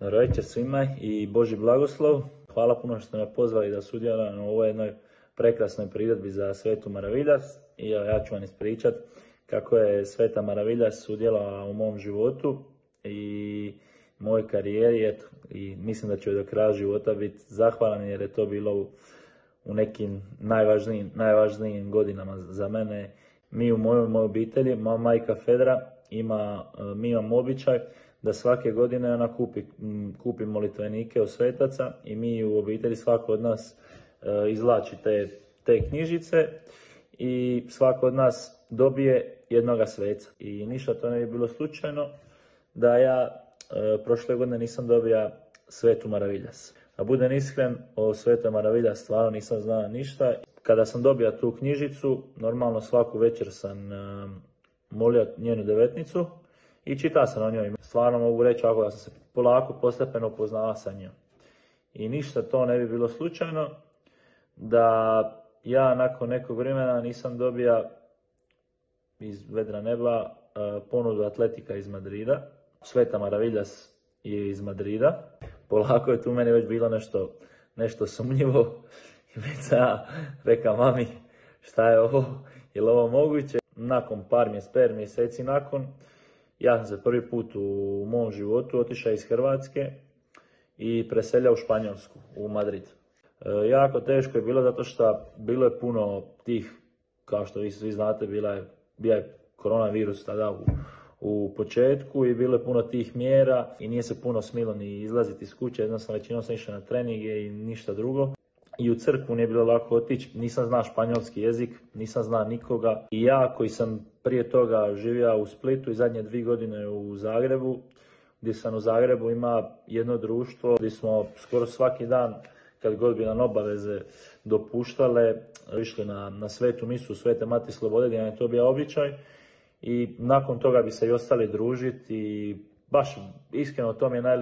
Dobro večer svima i Boži blagoslov. Hvala puno što me pozvali da sudjelujem u ovoj jednoj prekrasnoj priredbi za Svetu Maraviljas. I ja ću vam ispričat kako je Sveta Maraviljas sudjelovala u mom životu i mojoj karijeri. I mislim da ću do kraja života biti zahvalan jer je to bilo u nekim najvažnijim, najvažnijim godinama za mene. Mi u mojoj, mojoj obitelji, moja majka Fedra, ima, e, mi imamo običaj da svake godine ona kupi, kupi molitvenike od svetaca i mi u obitelji svako od nas e, izvlači te, te knjižice i svako od nas dobije jednoga sveca. I ništa to ne bi bilo slučajno da ja e, prošle godine nisam dobio svetu Maraviljas. Da budem iskren, o Svete Maravilja stvarno nisam znao ništa. Kada sam dobio tu knjižicu, normalno svaku večer sam e, molio njenu devetnicu i čitao sam o njoj. Stvarno mogu reći ako da sam se polako, postepeno upoznava sa njom. I ništa to ne bi bilo slučajno da ja nakon nekog vremena nisam dobio iz vedra neba e, ponudu atletika iz Madrida. Sveta Maraviljas je iz Madrida. Polako je tu meni već bilo nešto, nešto sumnjivo. I već sam rekao mami šta je ovo, je li ovo moguće? Nakon par mjeseci, per mjeseci nakon, ja sam se prvi put u mom životu otišao iz Hrvatske i preseljao u Španjolsku, u Madrid. E, jako teško je bilo zato što bilo je puno tih, kao što vi svi znate, bila je, bio je koronavirus tada u, u početku i bilo je puno tih mjera i nije se puno smilo ni izlaziti iz kuće, jednostavno većinom sam išao na treninge i ništa drugo. I u crkvu nije bilo lako otići, nisam znao španjolski jezik, nisam znao nikoga. I ja koji sam prije toga živio u Splitu i zadnje dvije godine u Zagrebu, gdje sam u Zagrebu ima jedno društvo gdje smo skoro svaki dan kad god bi nam obaveze dopuštale, išli na, na svetu misu Svete Mati Slobode, gdje nam je to bio običaj. I nakon toga bi se i ostali družiti i baš iskreno to mi je naj,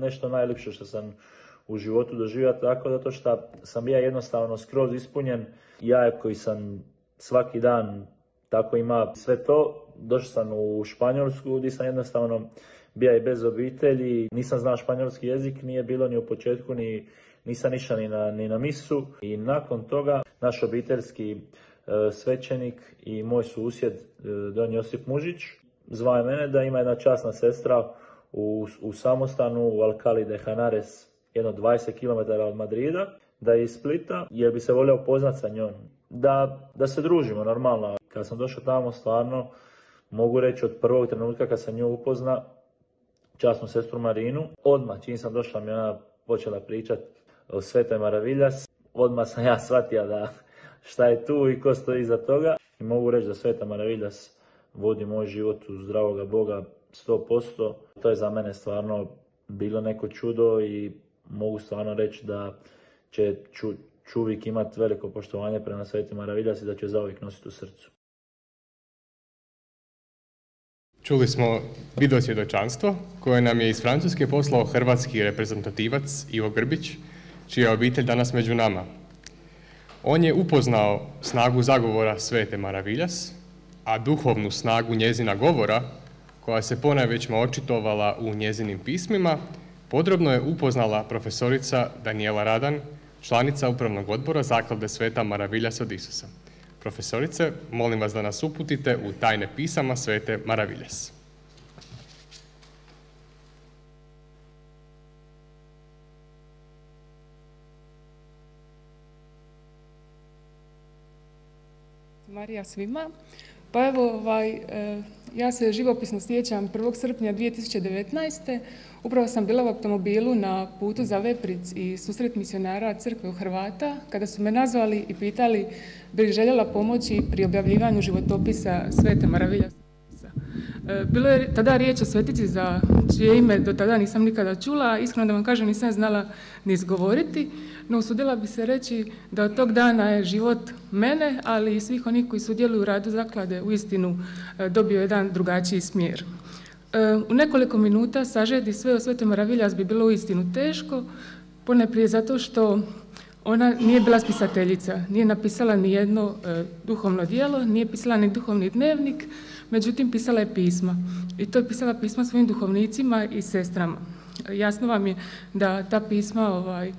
nešto najljepše što sam u životu doživio, tako zato što sam bio jednostavno skroz ispunjen. Ja koji sam svaki dan tako ima sve to, došao sam u Španjolsku gdje sam jednostavno bio i bez obitelji, nisam znao španjolski jezik, nije bilo ni u početku, ni, nisam išao ni na, ni na misu i nakon toga naš obiteljski svećenik i moj susjed e, Don Josip Mužić zvao je mene da ima jedna časna sestra u, u samostanu u Alcali de Henares, jedno 20 km od Madrida, da je iz Splita jer bi se volio upoznat sa njom. Da, da se družimo normalno. Kad sam došao tamo stvarno mogu reći od prvog trenutka kad sam nju upozna, časnu sestru Marinu, odmah čim sam došla mi ona počela pričat o Svetoj Maraviljas, odmah sam ja shvatio da šta je tu i ko stoji iza toga. I mogu reći da Sveta Maraviljas vodi moj život u zdravoga Boga 100%. To je za mene stvarno bilo neko čudo i mogu stvarno reći da će ću uvijek imati veliko poštovanje prema Sveti Maraviljas i da će zauvijek nositi u srcu. Čuli smo video svjedočanstvo koje nam je iz Francuske poslao hrvatski reprezentativac Ivo Grbić, čija obitelj danas među nama. On je upoznao snagu zagovora Svete Maraviljas, a duhovnu snagu njezina govora, koja se ponajvećma očitovala u njezinim pismima, podrobno je upoznala profesorica Daniela Radan, članica Upravnog odbora Zaklade Sveta Maraviljas od Isusa. Profesorice, molim vas da nas uputite u tajne pisama Svete Maraviljas. Marija svima. Pa evo, ovaj, e, ja se živopisno sjećam 1. srpnja 2019. Upravo sam bila u automobilu na putu za Vepric i susret misionara crkve u Hrvata, kada su me nazvali i pitali bi željela pomoći pri objavljivanju životopisa Svete Maravilja. E, bilo je tada riječ o svetici za čije ime do tada nisam nikada čula, iskreno da vam kažem nisam znala ni izgovoriti, no usudila bi se reći da od tog dana je život mene, ali i svih onih koji sudjeluju u radu zaklade u istinu e, dobio jedan drugačiji smjer. E, u nekoliko minuta sažeti sve o Svete Maraviljas bi bilo uistinu teško, poneprije zato što ona nije bila spisateljica, nije napisala ni jedno duhovno djelo, nije pisala ni duhovni dnevnik, međutim pisala je pisma. I to je pisala pisma svojim duhovnicima i sestrama. Jasno vam je da ta pisma ovaj,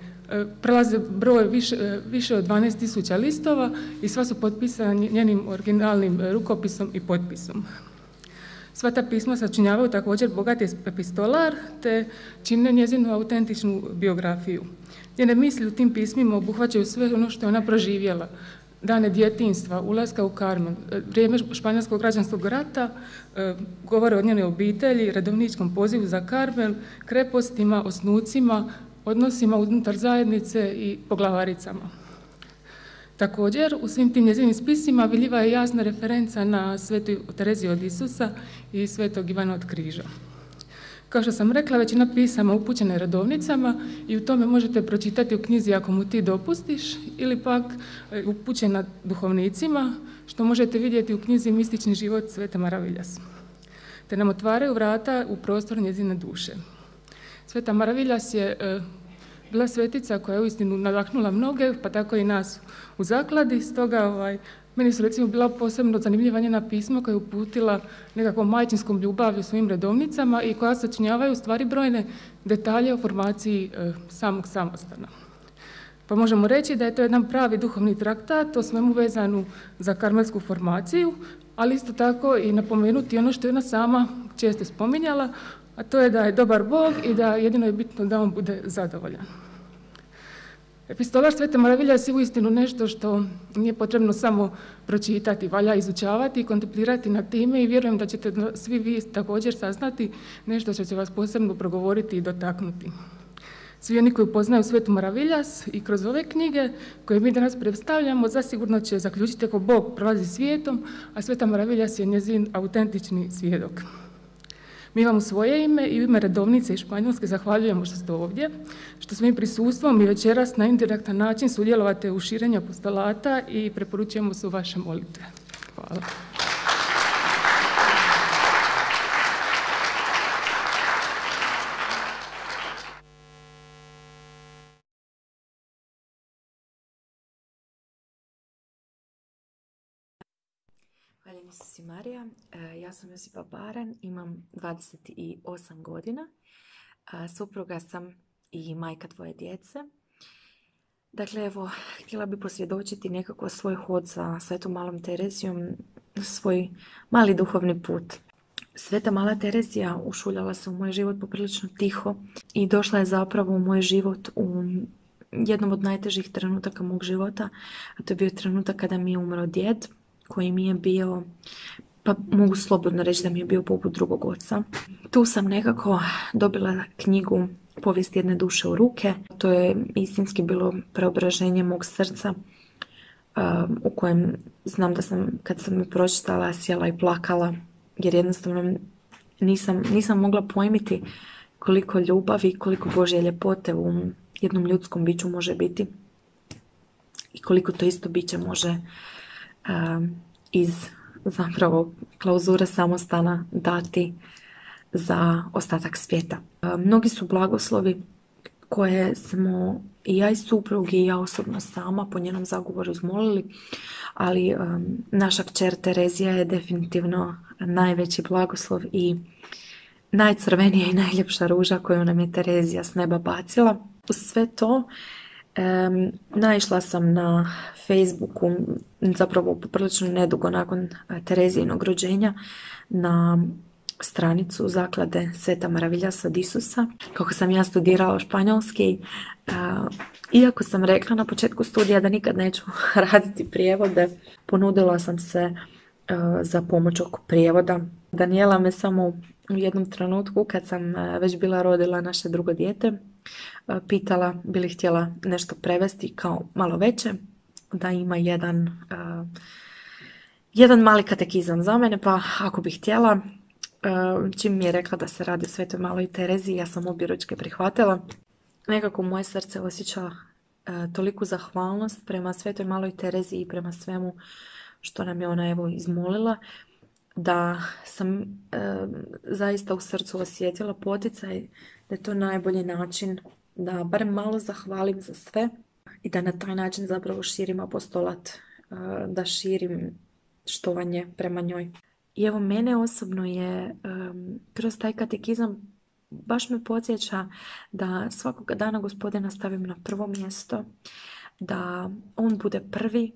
prelaze broj više, više od 12.000 listova i sva su potpisana njenim originalnim rukopisom i potpisom. Sva ta pisma sačinjavaju također bogati epistolar te čine njezinu autentičnu biografiju. Njene misli u tim pismima obuhvaćaju sve ono što je ona proživjela, dane djetinstva, ulaska u Karmel, vrijeme španjolskog građanskog rata, e, govore o njenoj obitelji, redovničkom pozivu za Karmel, krepostima, osnucima, odnosima unutar zajednice i poglavaricama. Također, u svim tim njezinim spisima vidljiva je jasna referenca na svetu Tereziju od Isusa i svetog Ivana od Križa. Kao što sam rekla, većina pisama upućena je redovnicama i u tome možete pročitati u knjizi ako mu ti dopustiš ili pak e, upućena duhovnicima, što možete vidjeti u knjizi Mistični život Svete Maraviljas. Te nam otvaraju vrata u prostor njezine duše. Sveta Maraviljas je e, bila svetica koja je uistinu nadahnula mnoge, pa tako i nas u zakladi, stoga ovaj, meni su recimo bila posebno zanimljiva njena pisma koja je uputila nekakvom majčinskom ljubavlju svojim redovnicama i koja sačinjavaju stvari brojne detalje o formaciji e, samog samostana. Pa možemo reći da je to jedan pravi duhovni traktat o svemu vezanu za karmelsku formaciju, ali isto tako i napomenuti ono što je ona sama često spominjala, a to je da je dobar Bog i da jedino je bitno da on bude zadovoljan. Epistolar Svete Maraviljas je uistinu nešto što nije potrebno samo pročitati, valja izučavati i kontemplirati na time i vjerujem da ćete svi vi također saznati nešto što će vas posebno progovoriti i dotaknuti. Svi oni koji upoznaju Svetu Maraviljas i kroz ove knjige koje mi danas predstavljamo zasigurno će zaključiti kako Bog prolazi svijetom, a Sveta Maraviljas je njezin autentični svjedok. Mi vam u svoje ime i u ime redovnice i Španjolske zahvaljujemo što ste ovdje, što svojim prisustvom i večeras na indirektan način sudjelovate u širenju apostolata i preporučujemo se u vaše molitve. Hvala. Hvala si Marija. E, ja sam Josipa Baran, imam 28 godina. E, supruga sam i majka tvoje djece. Dakle, evo, htjela bi posvjedočiti nekako svoj hod za Svetom Malom Terezijom, svoj mali duhovni put. Sveta Mala Terezija ušuljala se u moj život poprilično tiho i došla je zapravo u moj život u jednom od najtežih trenutaka mog života, a to je bio trenutak kada mi je umro djed koji mi je bio, pa mogu slobodno reći da mi je bio poput drugog oca. Tu sam nekako dobila knjigu Povijest jedne duše u ruke. To je istinski bilo preobraženje mog srca u kojem znam da sam kad sam mi pročitala sjela i plakala jer jednostavno nisam, nisam mogla pojmiti koliko ljubavi, koliko Božje ljepote u jednom ljudskom biću može biti i koliko to isto biće može iz zapravo klauzure samostana dati za ostatak svijeta. Mnogi su blagoslovi koje smo i ja i suprug i ja osobno sama po njenom zagovoru izmolili, ali naša kćer Terezija je definitivno najveći blagoslov i najcrvenija i najljepša ruža koju nam je Terezija s neba bacila. Sve to um, naišla sam na Facebooku, zapravo poprilično nedugo nakon e, Terezijinog rođenja, na stranicu zaklade Sveta Maravilja od Isusa. Kako sam ja studirala španjolski, iako sam rekla na početku studija da nikad neću raditi prijevode, ponudila sam se za pomoć oko prijevoda. Daniela me samo u jednom trenutku kad sam već bila rodila naše drugo dijete pitala bi li htjela nešto prevesti kao malo veće da ima jedan jedan mali katekizam za mene pa ako bih htjela čim mi je rekla da se radi o Svetoj maloj Terezi, ja sam objeručke prihvatila. Nekako moje srce osjeća toliku zahvalnost prema Svetoj maloj Terezi i prema svemu što nam je ona evo izmolila, da sam zaista u srcu osjetila poticaj da je to najbolji način da barem malo zahvalim za sve i da na taj način zapravo širim apostolat, da širim štovanje prema njoj. I evo mene osobno je kroz taj katekizam baš me podsjeća da svakoga dana gospodina stavim na prvo mjesto, da on bude prvi,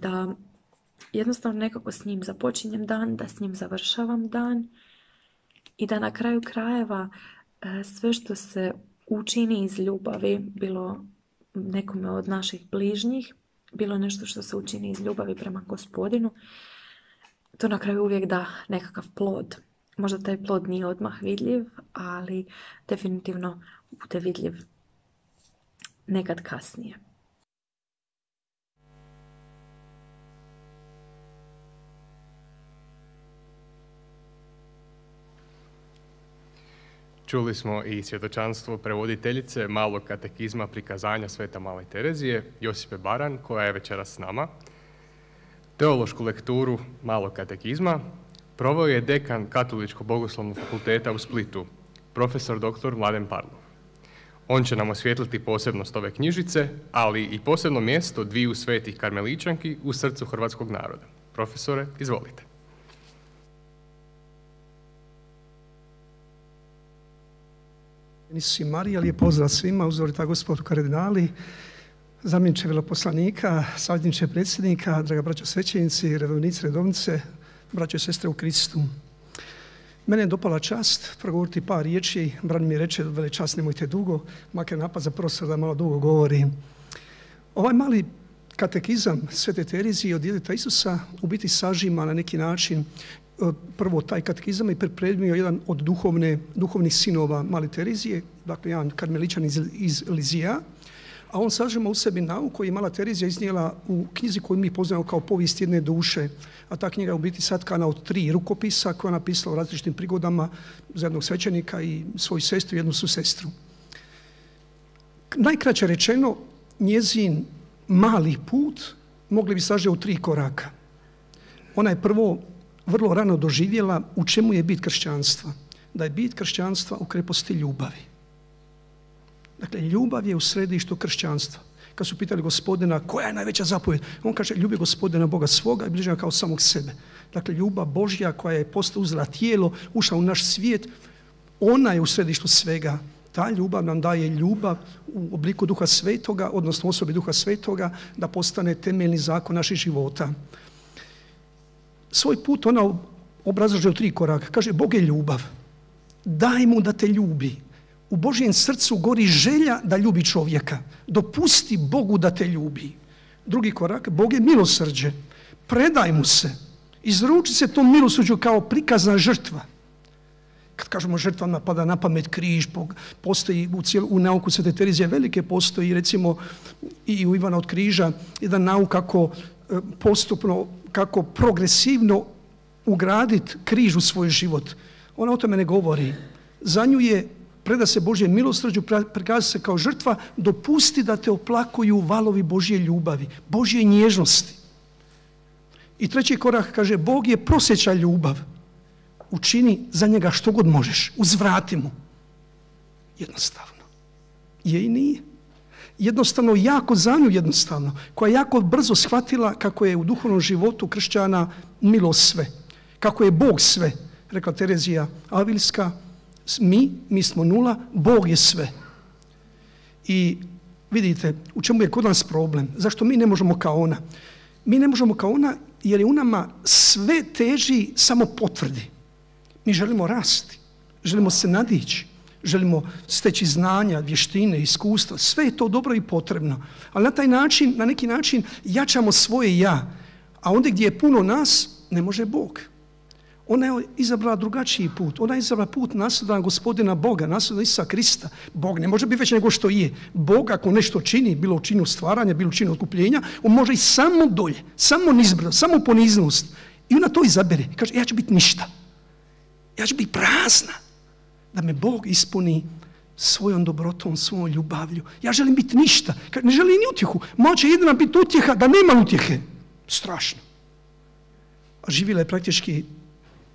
da jednostavno nekako s njim započinjem dan, da s njim završavam dan i da na kraju krajeva e, sve što se učini iz ljubavi, bilo nekome od naših bližnjih, bilo nešto što se učini iz ljubavi prema gospodinu, to na kraju uvijek da nekakav plod. Možda taj plod nije odmah vidljiv, ali definitivno bude vidljiv nekad kasnije. Čuli smo i svjetočanstvo prevoditeljice malog katekizma prikazanja Sveta Male Terezije, Josipe Baran, koja je večeras s nama. Teološku lekturu malog katekizma proveo je dekan Katoličkog bogoslovnog fakulteta u Splitu, profesor dr. Mladen Parlov. On će nam osvijetliti posebnost ove knjižice, ali i posebno mjesto dviju svetih karmeličanki u srcu hrvatskog naroda. Profesore, izvolite. Nisu Marija, lijep pozdrav svima, uzorita gospodu kardinali, zamjeniče veloposlanika, savjetniče predsjednika, draga braća svećenici, redovnici, redovnice, braće i sestre u Kristu. Mene je dopala čast progovoriti par riječi, bran mi reče vele čast nemojte dugo, makar napad za prostor da malo dugo govori. Ovaj mali katekizam Svete Terizije od djeteta Isusa u biti sažima na neki način prvo taj katekizam i pripremio jedan od duhovne, duhovnih sinova Mali Terizije, dakle jedan karmeličan iz, iz Lizija, a on sažima u sebi nauku koji je Mala Terizija iznijela u knjizi koju mi poznamo kao povijest jedne duše, a ta knjiga je u biti satkana od tri rukopisa koja je napisala u različitim prigodama za jednog svećenika i svoju sestru i jednu su sestru. Najkraće rečeno, njezin mali put mogli bi sažeti u tri koraka. Ona je prvo vrlo rano doživjela u čemu je bit kršćanstva. Da je bit kršćanstva u kreposti ljubavi. Dakle, ljubav je u središtu kršćanstva. Kad su pitali gospodina koja je najveća zapovjed, on kaže ljubi gospodina Boga svoga i bližnja kao samog sebe. Dakle, ljubav Božja koja je postala uzela tijelo, ušla u naš svijet, ona je u središtu svega. Ta ljubav nam daje ljubav u obliku duha svetoga, odnosno osobi duha svetoga, da postane temeljni zakon naših života. Svoj put ona obrazlaže u tri koraka. Kaže, Bog je ljubav. Daj mu da te ljubi. U Božjem srcu gori želja da ljubi čovjeka. Dopusti Bogu da te ljubi. Drugi korak, Bog je milosrđe. Predaj mu se. Izruči se tom milosrđu kao prikazna žrtva. Kad kažemo žrtva napada na pamet križ, postoji u, cijel, u nauku Svete Terizije velike, postoji recimo i u Ivana od križa jedan nauk kako e, postupno, kako progresivno ugraditi križ u svoj život. Ona o tome ne govori. Za nju je preda se Božje milosrđu, prikaza se kao žrtva, dopusti da te oplakuju valovi Božje ljubavi, Božje nježnosti. I treći korak kaže, Bog je prosjeća ljubav. Učini za njega što god možeš, uzvrati mu. Jednostavno. Je i nije. Jednostavno, jako za nju jednostavno, koja je jako brzo shvatila kako je u duhovnom životu kršćana milost sve. Kako je Bog sve, rekla Terezija Avilska, mi, mi smo nula, Bog je sve. I vidite, u čemu je kod nas problem? Zašto mi ne možemo kao ona? Mi ne možemo kao ona jer je u nama sve teži samo potvrdi. Mi želimo rasti, želimo se nadići, želimo steći znanja, vještine, iskustva, sve je to dobro i potrebno. Ali na taj način, na neki način jačamo svoje ja, a onda gdje je puno nas, ne može Bog. Ona je izabrala drugačiji put. Ona je izabrala put nasljedana gospodina Boga, nasljedana Isusa Krista. Bog ne može biti već nego što je. Bog ako nešto čini, bilo u činu stvaranja, bilo u činu otkupljenja, on može i samo dolje, samo nizbrdo, samo poniznost. I ona to izabere. Kaže, ja ću biti ništa. Ja ću biti prazna. Da me Bog ispuni svojom dobrotom, svojom ljubavlju. Ja želim biti ništa. Ne želim ni utjehu. Moće jedina biti utjeha da nema utjehe. Strašno. A živjela je praktički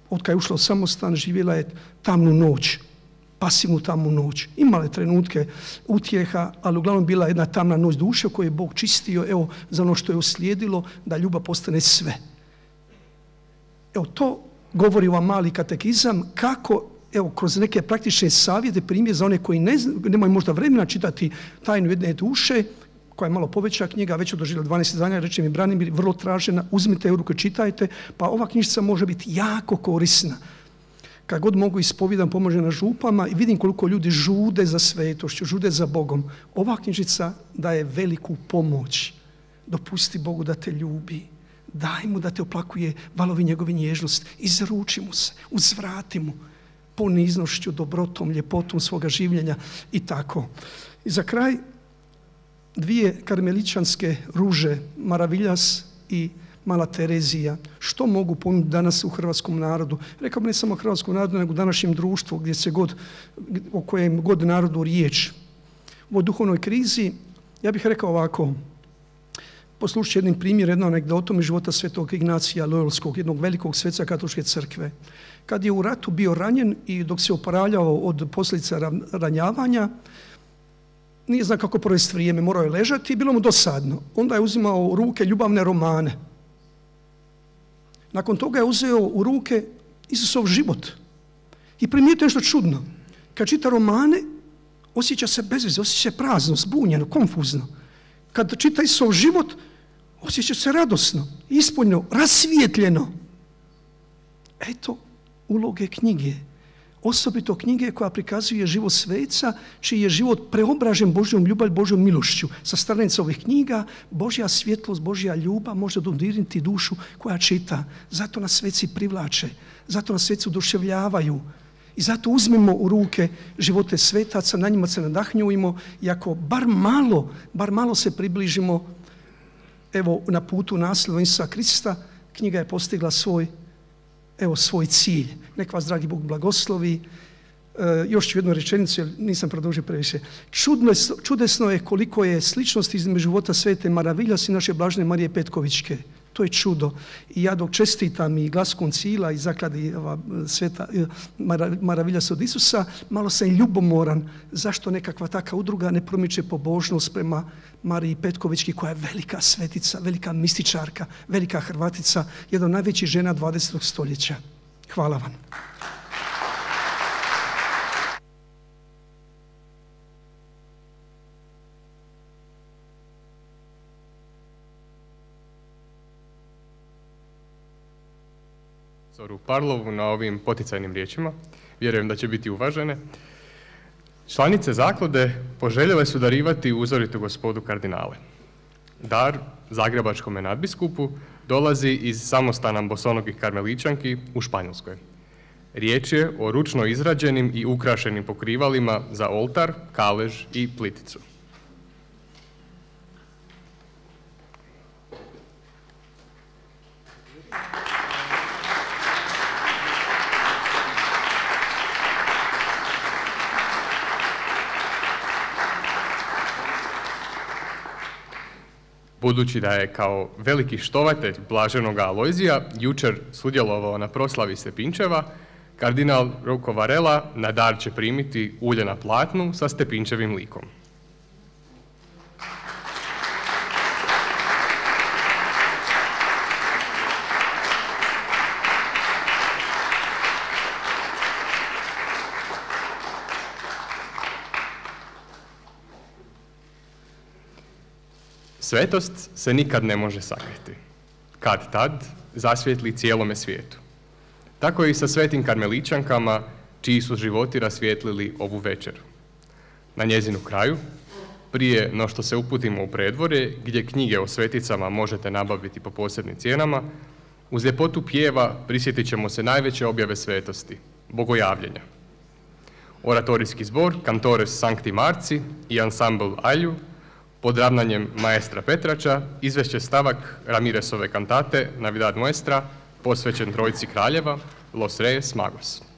od kada je ušla u samostan, živjela je tamnu noć, pasivnu tamnu noć. Imala je trenutke utjeha, ali uglavnom bila jedna tamna noć duše koju je Bog čistio, evo, za ono što je uslijedilo, da ljubav postane sve. Evo, to govori vam mali katekizam, kako evo, kroz neke praktične savjete, primjer za one koji ne, nemaju možda vremena čitati tajnu jedne duše, koja je malo poveća knjiga, već doživjela 12 izdanja, reče mi Branimir, vrlo tražena, uzmite u ruke, čitajte, pa ova knjižica može biti jako korisna. Kad god mogu ispovijedam, pomože na župama i vidim koliko ljudi žude za svetošću, žude za Bogom. Ova knjižica daje veliku pomoć. Dopusti Bogu da te ljubi. Daj mu da te oplakuje valovi njegove nježnosti. Izruči mu se, uzvrati mu poniznošću, dobrotom, ljepotom svoga življenja i tako. I za kraj, dvije karmeličanske ruže, Maraviljas i Mala Terezija, što mogu ponuditi danas u hrvatskom narodu? Rekao bi ne samo hrvatskom narodu, nego današnjem društvu gdje se god, o kojem god narodu riječ. U duhovnoj krizi, ja bih rekao ovako, poslušati jednim primjer, jednom anegdotom iz života svetog Ignacija Loyolskog, jednog velikog sveca katoličke crkve. Kad je u ratu bio ranjen i dok se oporavljao od posljedica ranjavanja, nije zna kako provesti vrijeme, morao je ležati i bilo mu dosadno. Onda je uzimao u ruke ljubavne romane. Nakon toga je uzeo u ruke Isusov život. I primijetio nešto čudno. Kad čita romane, osjeća se bezveze, osjeća se prazno, zbunjeno, konfuzno. Kad čita Isusov život, osjeća se radosno, ispunjeno, rasvijetljeno. Eto uloge knjige osobito knjige koja prikazuje život sveca, čiji je život preobražen Božjom ljubav, Božjom milošću. Sa stranica ovih knjiga Božja svjetlost, Božja ljubav može dodirnuti dušu koja čita. Zato nas sveci privlače, zato nas sveci oduševljavaju. I zato uzmimo u ruke živote svetaca, na njima se nadahnjujemo i ako bar malo, bar malo se približimo evo na putu naslova Isusa Krista, knjiga je postigla svoj evo svoj cilj. Nek vas, dragi Bog, blagoslovi. E, još ću jednu rečenicu, jer nisam produžio previše. Čudno čudesno je koliko je sličnosti između života Svete Maraviljas i naše blažne Marije Petkovićke. To je čudo. I ja dok čestitam i glas koncila i zakladi sveta e, Maraviljas od Isusa, malo sam ljubomoran zašto nekakva takva udruga ne promiče pobožnost prema Mariji Petkovićki koja je velika svetica, velika mističarka, velika Hrvatica, jedna od najvećih žena 20. stoljeća. Hvala vam. Profesoru Parlovu na ovim poticajnim riječima. Vjerujem da će biti uvažene. Članice zaklade poželjele su darivati uzoritu gospodu kardinale. Dar Zagrebačkom nadbiskupu dolazi iz samostana bosonogih karmeličanki u Španjolskoj. Riječ je o ručno izrađenim i ukrašenim pokrivalima za oltar, kalež i pliticu. Budući da je kao veliki štovatelj blaženog Alojzija jučer sudjelovao na proslavi Stepinčeva, Kardinal Rocco Varela na dar će primiti ulje na platnu sa Stepinčevim likom. Svetost se nikad ne može sakriti. Kad tad zasvijetli cijelome svijetu. Tako i sa svetim karmeličankama, čiji su životi rasvijetlili ovu večer. Na njezinu kraju, prije no što se uputimo u predvorje, gdje knjige o sveticama možete nabaviti po posebnim cijenama, uz ljepotu pjeva prisjetit ćemo se najveće objave svetosti, bogojavljenja. Oratorijski zbor Cantores Sancti Marci i ansambl Alju pod ravnanjem maestra Petrača izvešće stavak Ramiresove kantate Navidad Muestra posvećen trojci kraljeva Los Reyes Magos.